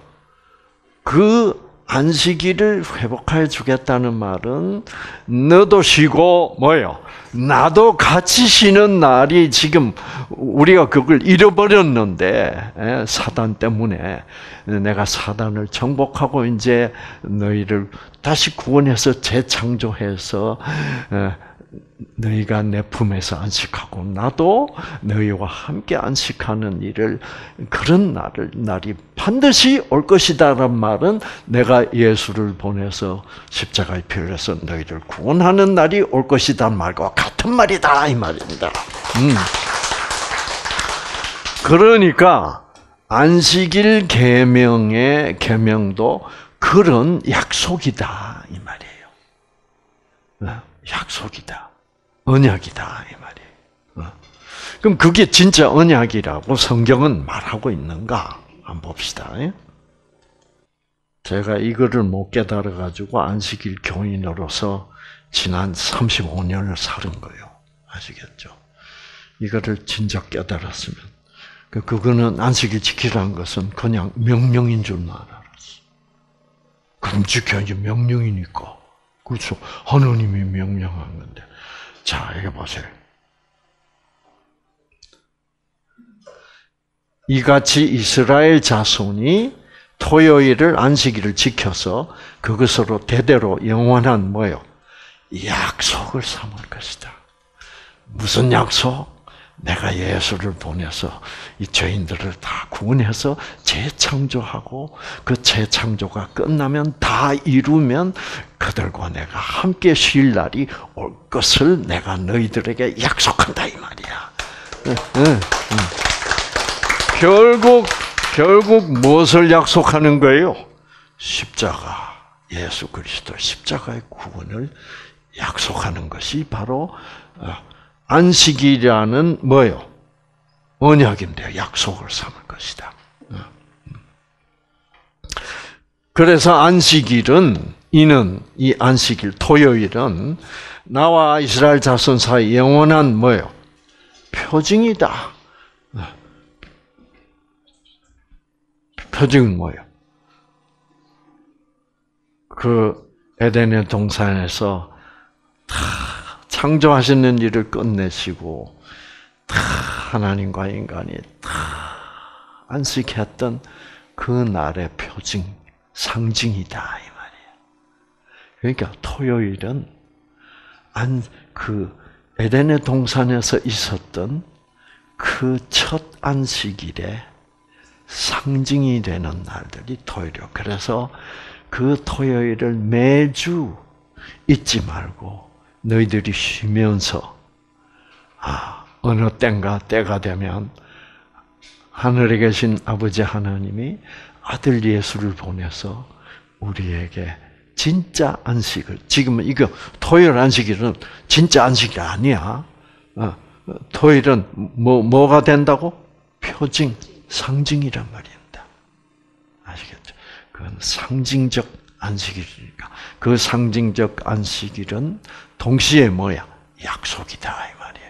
그 안식일을 회복해 주겠다는 말은 너도 쉬고 뭐예요? 나도 같이 쉬는 날이 지금 우리가 그걸 잃어버렸는데 예, 사단 때문에 내가 사단을 정복하고 이제 너희를 다시 구원해서 재창조해서 예, 너희가 내 품에서 안식하고 나도 너희와 함께 안식하는 일을 그런 날을 날이 반드시 올 것이다란 말은 내가 예수를 보내서 십자가에 피를 서 너희를 구원하는 날이 올 것이다 말과 같은 말이다 이 말입니다. 음. 그러니까 안식일 계명의 계명도 그런 약속이다 이 말이에요. 어, 약속이다. 언약이다 이 말이에요. 어? 그럼 그게 진짜 언약이라고 성경은 말하고 있는가? 한번 봅시다. 예? 제가 이거를 못 깨달아 가지고 안식일 교인으로서 지난 35년을 살은 거예요. 아시겠죠? 이거를 진작 깨달았으면 그, 그거는 안식일 지키라는 것은 그냥 명령인 줄만 알았어. 그럼 지켜야지 명령이니까. 그렇죠. 하나님이 명령한 건데. 자, 이거 보세요. 이같이 이스라엘 자손이 토요일을 안식일을 지켜서 그것으로 대대로 영원한 뭐요? 약속을 삼을 것이다. 무슨 약속? 내가 예수를 보내서 이 죄인들을 다 구원해서 재창조하고 그 재창조가 끝나면 다 이루면 그들과 내가 함께 쉴 날이 올 것을 내가 너희들에게 약속한다 이 말이야. 결국 결국 무엇을 약속하는 거예요? 십자가 예수 그리스도 십자가의 구원을 약속하는 것이 바로 어, 안식이라는 뭐요? 언약인데 약속을 삼을 것이다. 그래서 안식일은 이는 이 안식일 토요일은 나와 이스라엘 자손 사이 영원한 뭐요? 표징이다. 표징은 뭐예요? 그 에덴의 동산에서 다 창조하시는 일을 끝내시고 다 하나님과 인간이 다 안식했던 그 날의 표징, 상징이다 이 말이에요. 그러니까 토요일은 안 그 에덴의 동산에서 있었던 그 첫 안식일의 상징이 되는 날들이 토요일이요. 그래서 그 토요일을 매주 잊지 말고 너희들이 쉬면서 아 어느 땐가 때가 되면 하늘에 계신 아버지 하나님이 아들 예수를 보내서 우리에게 진짜 안식을 지금 이거 토요일 안식일은 진짜 안식이 아니야. 어, 토요일은 뭐 뭐가 된다고 표징 상징이란 말입니다. 아시겠죠? 그건 상징적 안식일이니까 그 상징적 안식일은 동시에 뭐야? 약속이다 이 말이에요.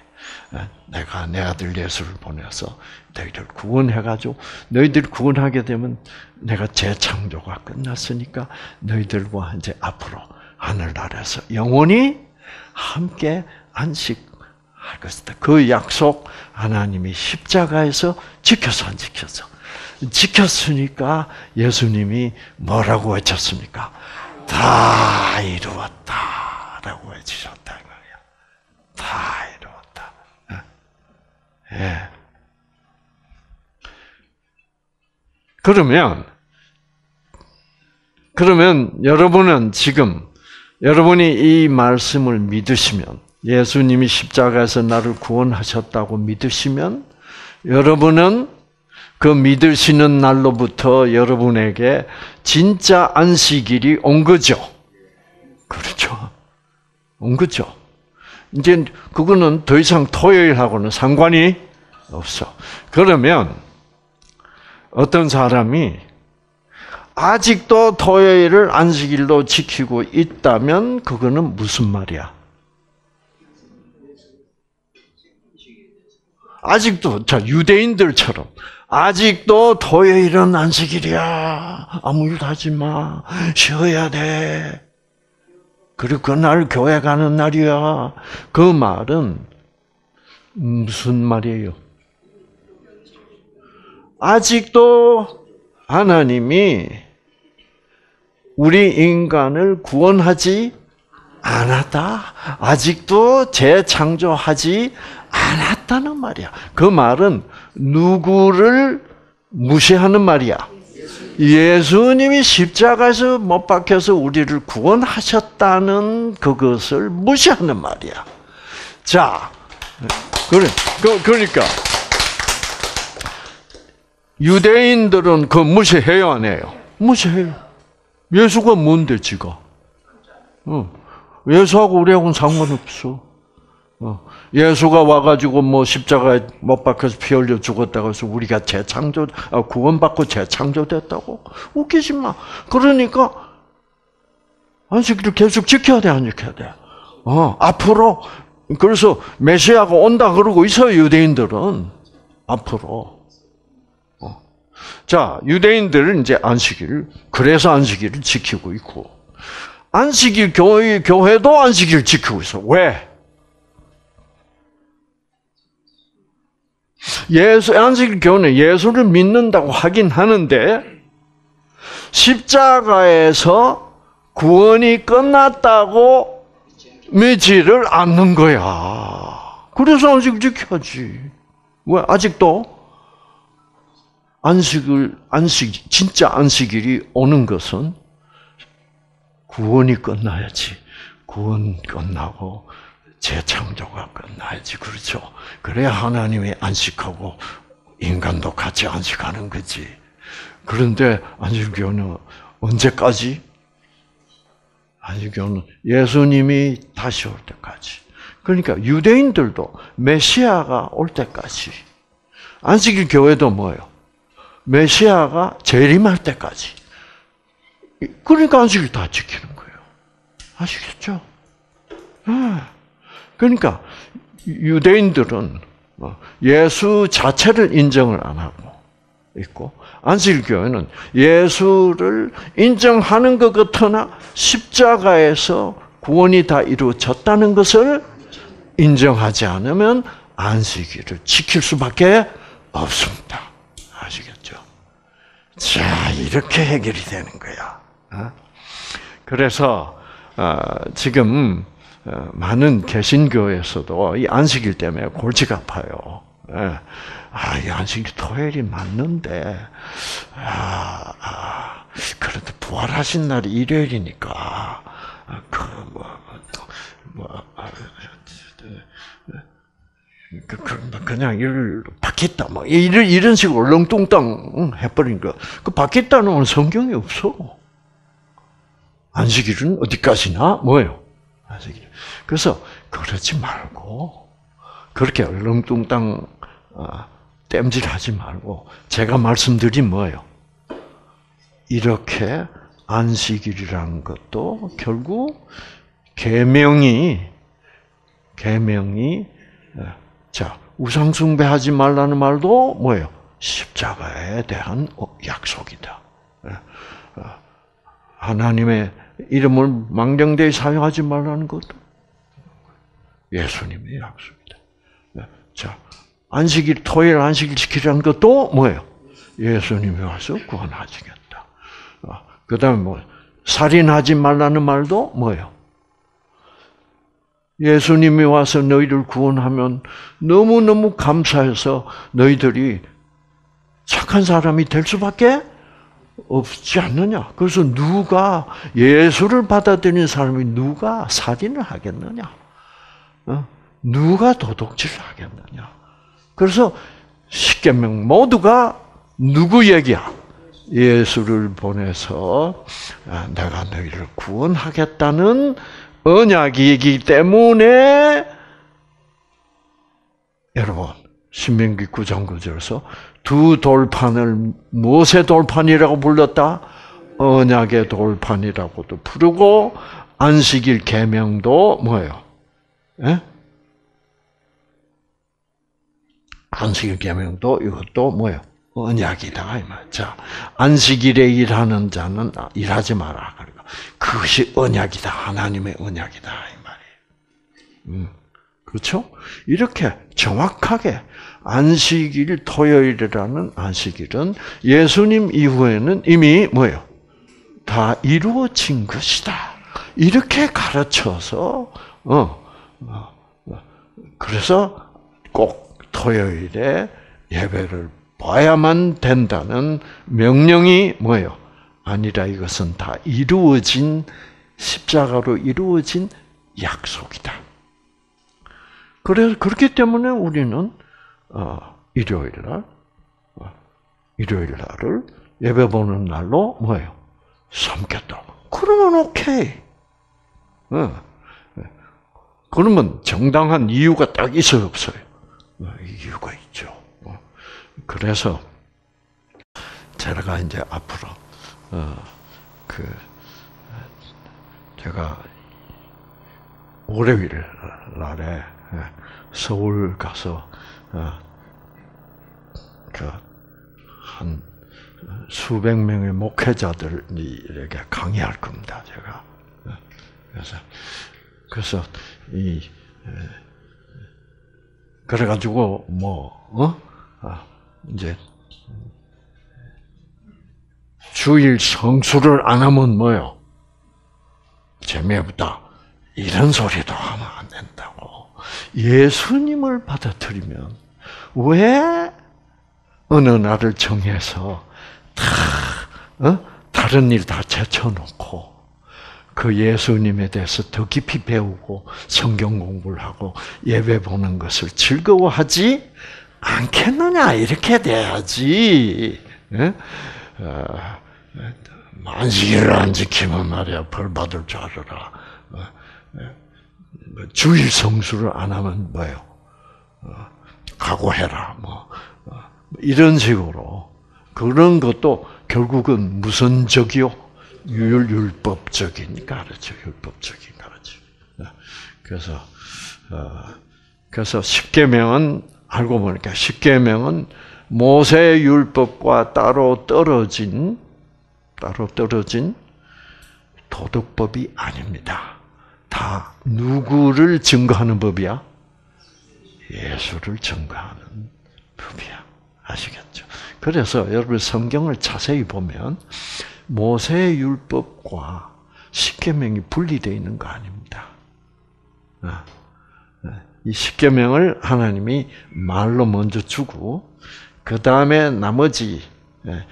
내가 내 아들 예수를 보내서 너희들 구원해가지고 너희들 구원하게 되면 내가 재창조가 끝났으니까 너희들과 이제 앞으로 하늘나라에서 영원히 함께 안식할 것이다. 그 약속 하나님이 십자가에서 지켜서 안 지켜서 지켰으니까 예수님이 뭐라고 외쳤습니까? 다 이루었다라고 외치셨다 거예요. 다. 예. 그러면 그러면 여러분은 지금 여러분이 이 말씀을 믿으시면 예수님이 십자가에서 나를 구원하셨다고 믿으시면 여러분은 그 믿으시는 날로부터 여러분에게 진짜 안식일이 온 거죠. 그렇죠. 온 거죠. 이제 그거는 더 이상 토요일하고는 상관이 없어. 그러면 어떤 사람이 아직도 토요일을 안식일로 지키고 있다면 그거는 무슨 말이야? 아직도 자 유대인들처럼 아직도 토요일은 안식일이야. 아무 일도 하지 마. 쉬어야 돼. 그리고 그날 교회 가는 날이야. 그 말은 무슨 말이에요? 아직도 하나님이 우리 인간을 구원하지 않았다. 아직도 재창조하지 않았다는 말이야. 그 말은 누구를 무시하는 말이야. 예수님이 십자가에서 못 박혀서 우리를 구원하셨다는 그것을 무시하는 말이야. 자, 그래, 그, 그러니까 유대인들은 그 무시해요, 안 해요? 무시해요. 예수가 뭔데, 지가? 어. 예수하고 우리하고는 상관없어. 어. 예수가 와가지고 뭐 십자가에 못 박혀서 피 흘려 죽었다고 해서 우리가 재창조, 아, 구원받고 재창조됐다고? 웃기지 마. 그러니까, 안식일을 계속 지켜야 돼, 안 지켜야 돼? 어, 앞으로, 그래서 메시아가 온다 그러고 있어요, 유대인들은. 앞으로. 어. 자, 유대인들은 이제 안식일, 그래서 안식일을 지키고 있고, 안식일 교회, 교회도 안식일 지키고 있어. 왜? 예수, 안식일 교회는 예수를 믿는다고 하긴 하는데, 십자가에서 구원이 끝났다고 믿지를 않는 거야. 그래서 안식을 지켜야지. 왜? 아직도 안식을, 안식, 진짜 안식일이 오는 것은 구원이 끝나야지. 구원 끝나고 재창조가 끝나야지. 그렇죠. 그래야 하나님이 안식하고 인간도 같이 안식하는 거지. 그런데 안식교는 언제까지? 안식교는 예수님이 다시 올 때까지. 그러니까 유대인들도 메시아가 올 때까지. 안식일 교회도 뭐예요? 메시아가 재림할 때까지. 그러니까 안식일 다 지키는 거예요. 아시겠죠? 그러니까 유대인들은 뭐 예수 자체를 인정을 안 하고 있고 안식일 교회는 예수를 인정하는 것 같으나 십자가에서 구원이 다 이루어졌다는 것을 인정하지 않으면 안식일을 지킬 수밖에 없습니다. 아시겠죠? 자, 이렇게 해결이 되는 거야. 어? 그래서 어, 지금 어, 많은 개신교에서도 이 안식일 때문에 골치가 아파요. 예. 아, 이 안식일 토요일이 맞는데, 아, 아, 그래도 부활하신 날이 일요일이니까, 아, 그, 뭐, 뭐, 아, 그, 그, 뭐 그냥 일 받겠다, 뭐, 이런, 이런 식으로 얼렁뚱땅 해버린 거. 그 받겠다는 성경이 없어. 안식일은 어디까지나? 뭐예요? 안식일. 그래서, 그러지 말고, 그렇게 얼렁뚱땅, 어, 땜질하지 말고, 제가 말씀드린 뭐예요? 이렇게 안식일이라는 것도 결국 계명이 계명이 자, 우상 숭배하지 말라는 말도 뭐예요? 십자가에 대한 어, 약속이다. 예. 어, 하나님의 이름을 망령되이 사용하지 말라는 것도 예수님의 약속이다. 예. 자, 안식일, 토요일 안식일 지키라는 것도 뭐예요? 예수님이 와서 구원하시겠다. 그 다음에 뭐, 살인하지 말라는 말도 뭐예요? 예수님이 와서 너희를 구원하면 너무너무 감사해서 너희들이 착한 사람이 될 수밖에 없지 않느냐. 그래서 누가 예수를 받아들인 사람이 누가 살인을 하겠느냐? 어? 누가 도둑질을 하겠느냐? 그래서 십계명 모두가 누구 얘기야? 예수를 보내서 아, 내가 너희를 구원하겠다는 언약이기 때문에 여러분 신명기 9장 9절에서 두 돌판을 무엇의 돌판이라고 불렀다? 언약의 돌판이라고도 부르고 안식일 계명도 뭐예요? 예? 안식일 계명도 이것도 뭐예요? 언약이다 이 말. 자 안식일에 일하는 자는 일하지 마라. 그러니까 그것이 언약이다. 하나님의 언약이다 이 말이에요. 음, 그렇죠? 이렇게 정확하게 안식일 토요일이라는 안식일은 예수님 이후에는 이미 뭐예요? 다 이루어진 것이다. 이렇게 가르쳐서 어. 그래서 꼭 토요일에 예배를 봐야만 된다는 명령이 뭐예요? 아니라 이것은 다 이루어진 십자가로 이루어진 약속이다. 그래서 그렇기 때문에 우리는 어, 일요일 날, 어, 일요일 날을 예배 보는 날로 뭐예요? 삼겠다. 그러면 오케이. 어, 그러면 정당한 이유가 딱 있어요, 없어요? 이유가 있죠. 그래서 제가 이제 앞으로 어, 그 제가 월요일 날에 예, 서울 가서 어, 그한 수백 명의 목회자들에게 강의할 겁니다. 제가 예, 그래서 그래서 이 예, 그래가지고 뭐 어? 아, 이제 주일 성수를 안 하면 뭐요? 재미없다. 이런 소리도 하면 안 된다고. 예수님을 받아들이면 왜 어느 날을 정해서 다 어? 다른 일 다 제쳐놓고 그 예수님에 대해서 더 깊이 배우고 성경 공부를 하고 예배 보는 것을 즐거워하지 않겠느냐 이렇게 돼야지. 예? 어, 만식일을 안 지키면 말이야 벌 받을 줄 알아라. 어, 예? 뭐 주일 성수를 안 하면 뭐요? 어, 각오해라. 뭐 이런 식으로 그런 것도 결국은 무슨 적이요? 율 율법적인 가르쳐, 율법적인 가르쳐. 그래서 그래서 십계명은 알고 보니까 십계명은 모세 율법과 따로 떨어진 따로 떨어진 도덕법이 아닙니다. 다 누구를 증거하는 법이야? 예수를 증거하는 법이야. 아시겠죠? 그래서 여러분 성경을 자세히 보면 모세 율법과 십계명이 분리되어 있는 거 아닙니다. 아, 이 십계명을 하나님이 말로 먼저 주고 그 다음에 나머지 예,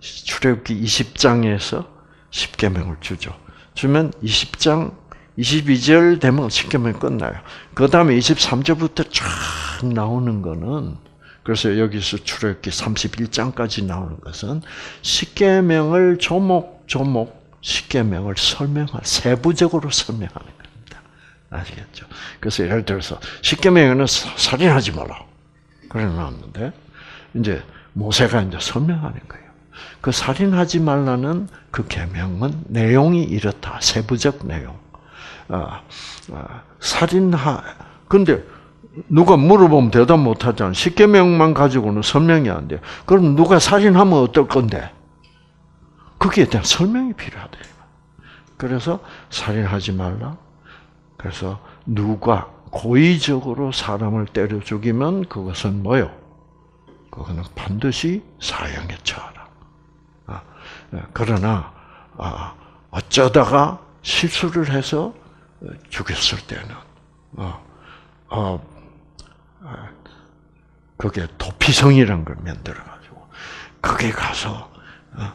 출애굽기 20장에서 십계명을 주죠. 주면 20장 22절 되면 십계명이 끝나요. 그 다음에 23절부터 쫙 나오는 거는 그래서 여기서 출애굽기 31장까지 나오는 것은 십계명을 조목 조목 십계명을 설명한 세부적으로 설명하는 아시겠죠? 그래서 예를 들어서 십계명에는 살인하지 마라. 그래 놨는데 이제 모세가 이제 설명하는 거예요. 그 살인하지 말라는 그 계명은 내용이 이렇다. 세부적 내용. 아, 아, 살인하 근데 누가 물어보면 대답 못 하잖아. 십계명만 가지고는 설명이 안 돼요. 그럼 누가 살인하면 어떨 건데? 거기에 대한 설명이 필요하다. 그래서 살인하지 말라. 그래서 누가 고의적으로 사람을 때려 죽이면 그것은 뭐요? 그거는 반드시 사형에 처하라. 아, 예, 그러나 아, 어쩌다가 실수를 해서 죽였을 때는 어, 어, 그게 도피성이라는 걸 만들어가지고 거기 가서 어,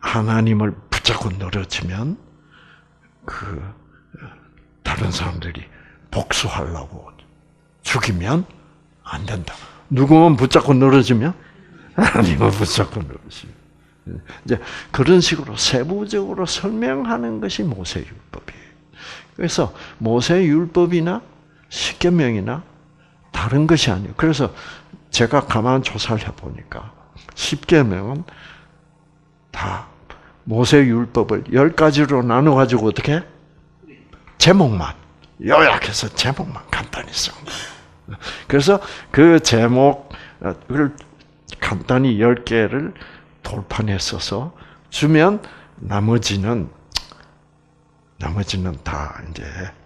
하나님을 붙잡고 늘어지면 그 다른 사람들이 복수하려고 죽이면 안 된다. 누구만 붙잡고 늘어지면 하나님을 붙잡고 늘어지면 이제 그런 식으로 세부적으로 설명하는 것이 모세 율법이에요. 그래서 모세 율법이나 십계명이나 다른 것이 아니에요. 그래서 제가 가만 조사를 해보니까 십계명은 다 모세 율법을 열 가지로 나눠 가지고 어떻게 제목만 요약해서 제목만 간단히 쓴 거예요. 그래서 그 제목을 간단히 열 개를 돌판에 써서 주면 나머지는 나머지는 다 이제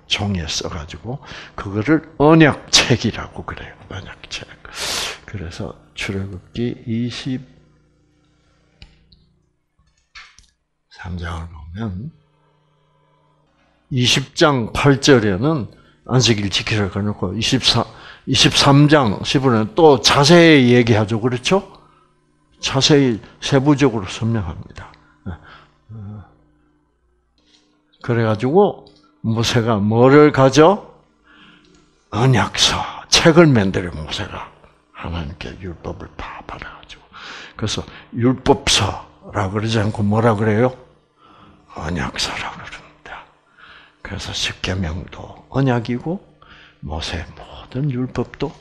종이에 써가지고 그거를 언약책이라고 그래요. 언약책. 그래서 출애굽기 23장을 보면 20장 8절에는 안식일 지키라 그러고 24 23장 10절에는 또 자세히 얘기하죠. 그렇죠? 자세히 세부적으로 설명합니다. 그래가지고 모세가 뭐를 가져? 언약서, 책을 만들어 모세가 하나님께 율법을 다 받아가지고 그래서 율법서라 그러지 않고 뭐라 그래요? 언약서라 그럽니다. 그래서 십계명도 언약이고 모세 모든 율법도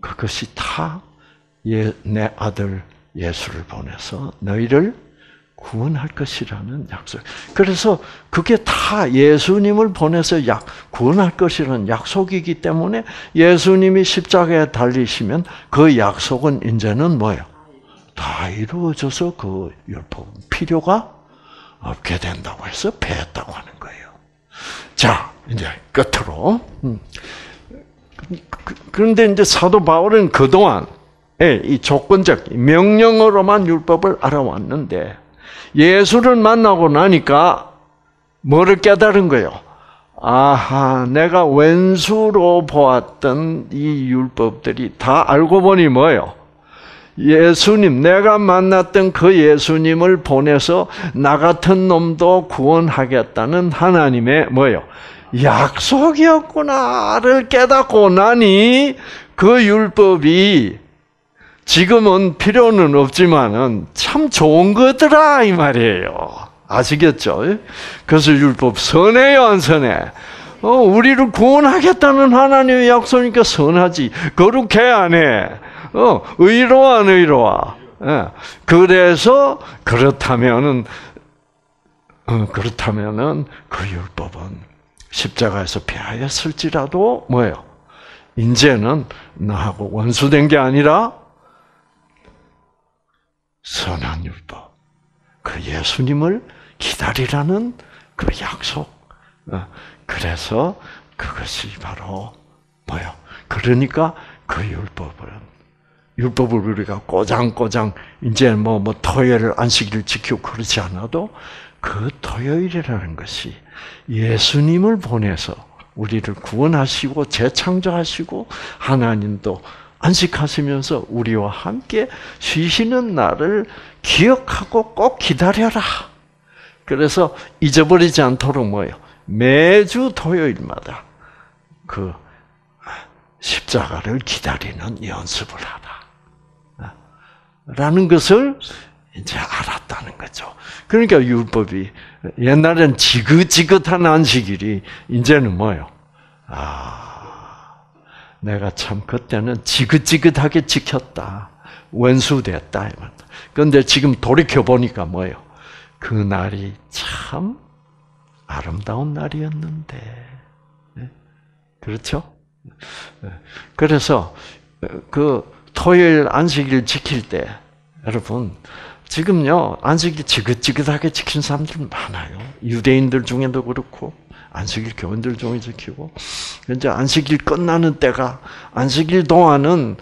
그것이 다 내 아들 예수를 보내서 너희를 구원할 것이라는 약속. 그래서 그게 다 예수님을 보내서 약, 구원할 것이라는 약속이기 때문에 예수님이 십자가에 달리시면 그 약속은 이제는 뭐예요? 다 이루어져서 그 율법 필요가 없게 된다고 해서 배했다고 하는 거예요. 자, 이제 끝으로. 음. 그, 그런데 이제 사도 바울은 그동안 이 조건적 명령으로만 율법을 알아왔는데 예수를 만나고 나니까 뭐를 깨달은 거예요? 아하, 내가 왼수로 보았던 이 율법들이 다 알고 보니 뭐예요? 예수님, 내가 만났던 그 예수님을 보내서 나 같은 놈도 구원하겠다는 하나님의 뭐예요? 약속이었구나를 깨닫고 나니 그 율법이 지금은 필요는 없지만은 참 좋은 거더라 이 말이에요. 아시겠죠? 그래서 율법 선해요, 안 선해? 어, 우리를 구원하겠다는 하나님의 약속이니까 선하지. 거룩해, 안 해? 어, 의로워, 안 의로워? 예. 그래서, 그렇다면은, 어, 그렇다면은, 그 율법은 십자가에서 폐하였을지라도, 뭐예요? 이제는 나하고 원수된 게 아니라, 선한 율법. 그 예수님을 기다리라는 그 약속. 어, 그래서 그것이 바로 뭐요? 그러니까 그 율법은 율법을 우리가 꼬장꼬장 이제 뭐뭐 뭐 토요일 안식일을 지키고 그렇지 않아도 그 토요일이라는 것이 예수님을 보내서 우리를 구원하시고 재창조하시고 하나님도 안식하시면서 우리와 함께 쉬시는 날을 기억하고 꼭 기다려라. 그래서 잊어버리지 않도록 뭐예요? 매주 토요일마다 그 십자가를 기다리는 연습을 하라. 라는 것을 이제 알았다는 거죠. 그러니까 율법이 옛날엔 지긋지긋한 안식일이 이제는 뭐예요? 아, 내가 참 그때는 지긋지긋하게 지켰다. 원수됐다. 그런데 지금 돌이켜보니까 뭐예요? 그 날이 참 아름다운 날이었는데. 네? 그렇죠? 그래서 그 토요일 안식일 지킬 때 여러분 지금요 안식일 지긋지긋하게 지킨 사람들 많아요. 유대인들 중에도 그렇고 안식일 교인들 중에 지키고 이제 안식일 끝나는 때가 안식일 동안은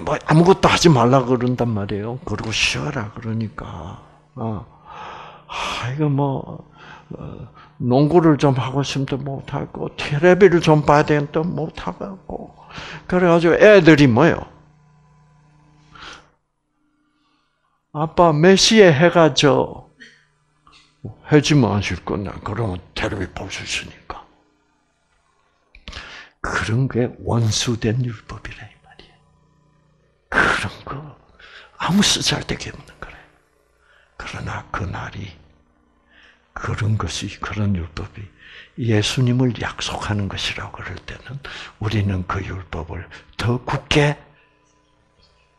뭐 아무것도 하지 말라 그런단 말이에요. 그리고 쉬어라 그러니까 아, 아 이거 뭐 어, 농구를 좀 하고 싶으면 못하고 테레비를 좀 봐야 되는데 못하고 그래가지고 애들이 뭐요? 아빠 몇 시에 해가 져? 해주면 안쉴 거냐? 그러면 테레비 볼 수 있으니까. 그런 게 원수된 율법이라 이 말이에요. 그런 거 아무 쓰잘데기 없는 거래. 그러나 그 날이 그런 것이 그런 율법이 예수님을 약속하는 것이라고 그럴 때는 우리는 그 율법을 더 굳게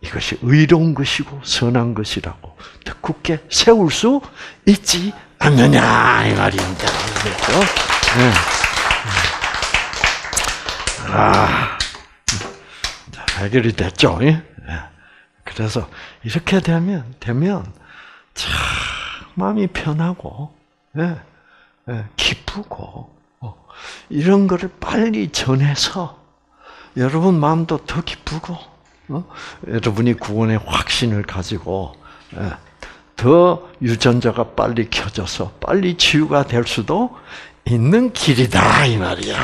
이것이 의로운 것이고 선한 것이라고 더 굳게 세울 수 있지 않느냐 이 말입니다. 그렇죠? 네. 아, 해결이 됐죠. 예? 그래서 이렇게 되면 되면 참 마음이 편하고 예, 예, 기쁘고 어, 이런 거를 빨리 전해서 여러분 마음도 더 기쁘고 어? 여러분이 구원의 확신을 가지고 예, 더 유전자가 빨리 켜져서 빨리 치유가 될 수도 있는 길이다 이 말이야.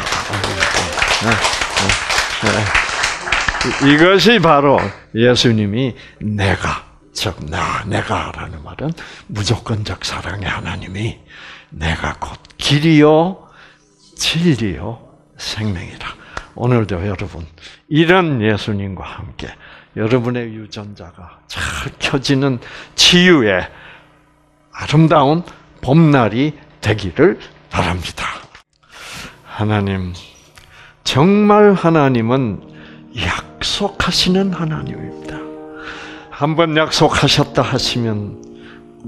이것이 바로 예수님이 내가 즉 나 내가라는 말은 무조건적 사랑의 하나님이 내가 곧 길이요 진리요 생명이라. 오늘도 여러분 이런 예수님과 함께 여러분의 유전자가 잘 켜지는 치유의 아름다운 봄날이 되기를 바랍니다. 하나님, 정말 하나님은 약속하시는 하나님입니다. 한번 약속하셨다 하시면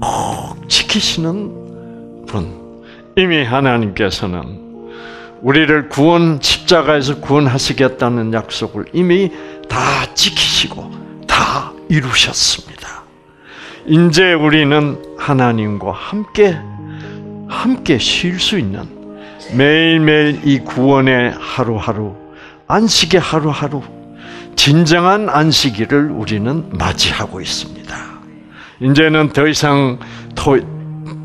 꼭 지키시는 분. 이미 하나님께서는 우리를 구원 십자가에서 구원하시겠다는 약속을 이미 다 지키시고 다 이루셨습니다. 이제 우리는 하나님과 함께 함께 쉴 수 있는 매일매일 이 구원의 하루하루 안식의 하루하루 진정한 안식일을 우리는 맞이하고 있습니다. 이제는 더 이상 토,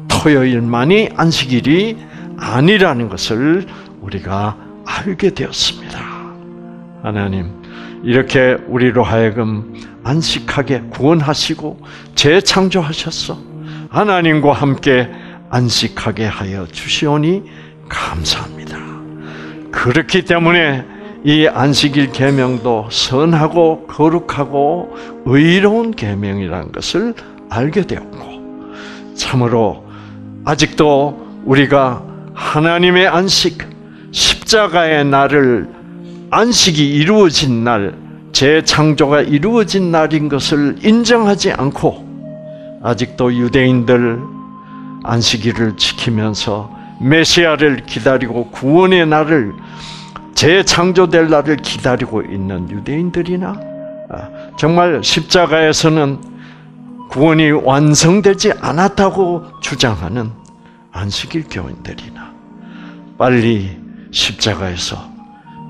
토요일만이 안식일이 아니라는 것을 우리가 알게 되었습니다. 하나님, 이렇게 우리로 하여금 안식하게 구원하시고 재창조하셨어. 하나님과 함께 안식하게 하여 주시오니 감사합니다. 그렇기 때문에 이 안식일 계명도 선하고 거룩하고 의로운 계명이라는 것을 알게 되었고 참으로 아직도 우리가 하나님의 안식 십자가의 날을 안식이 이루어진 날, 재창조가 이루어진 날인 것을 인정하지 않고 아직도 유대인들 안식일을 지키면서 메시아를 기다리고 구원의 날을 재창조될 날을 기다리고 있는 유대인들이나 아, 정말 십자가에서는 구원이 완성되지 않았다고 주장하는 안식일 교인들이나 빨리 십자가에서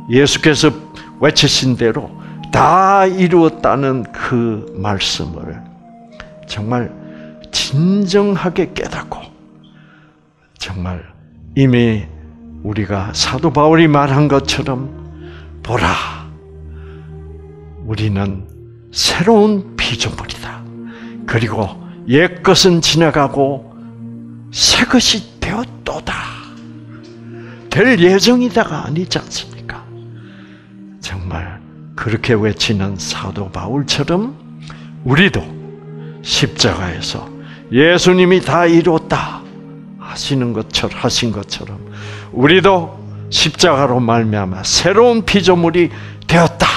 예수께서 외치신 대로 다 이루었다는 그 말씀을 정말 진정하게 깨닫고 정말 이미 우리가 사도 바울이 말한 것처럼 보라 우리는 새로운 피조물이다. 그리고 옛 것은 지나가고 새 것이 되었도다. 될 예정이다가 아니지 않습니까? 정말 그렇게 외치는 사도 바울처럼 우리도 십자가에서 예수님이 다 이뤘다 하시는 것처럼 하신 것처럼 우리도 십자가로 말미암아 새로운 피조물이 되었다.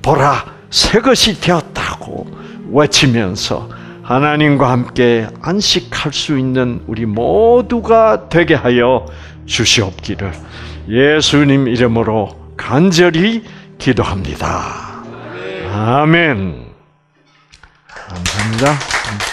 보라 새 것이 되었다고 외치면서 하나님과 함께 안식할 수 있는 우리 모두가 되게 하여 주시옵기를 예수님 이름으로 간절히 기도합니다. 아멘. 감사합니다.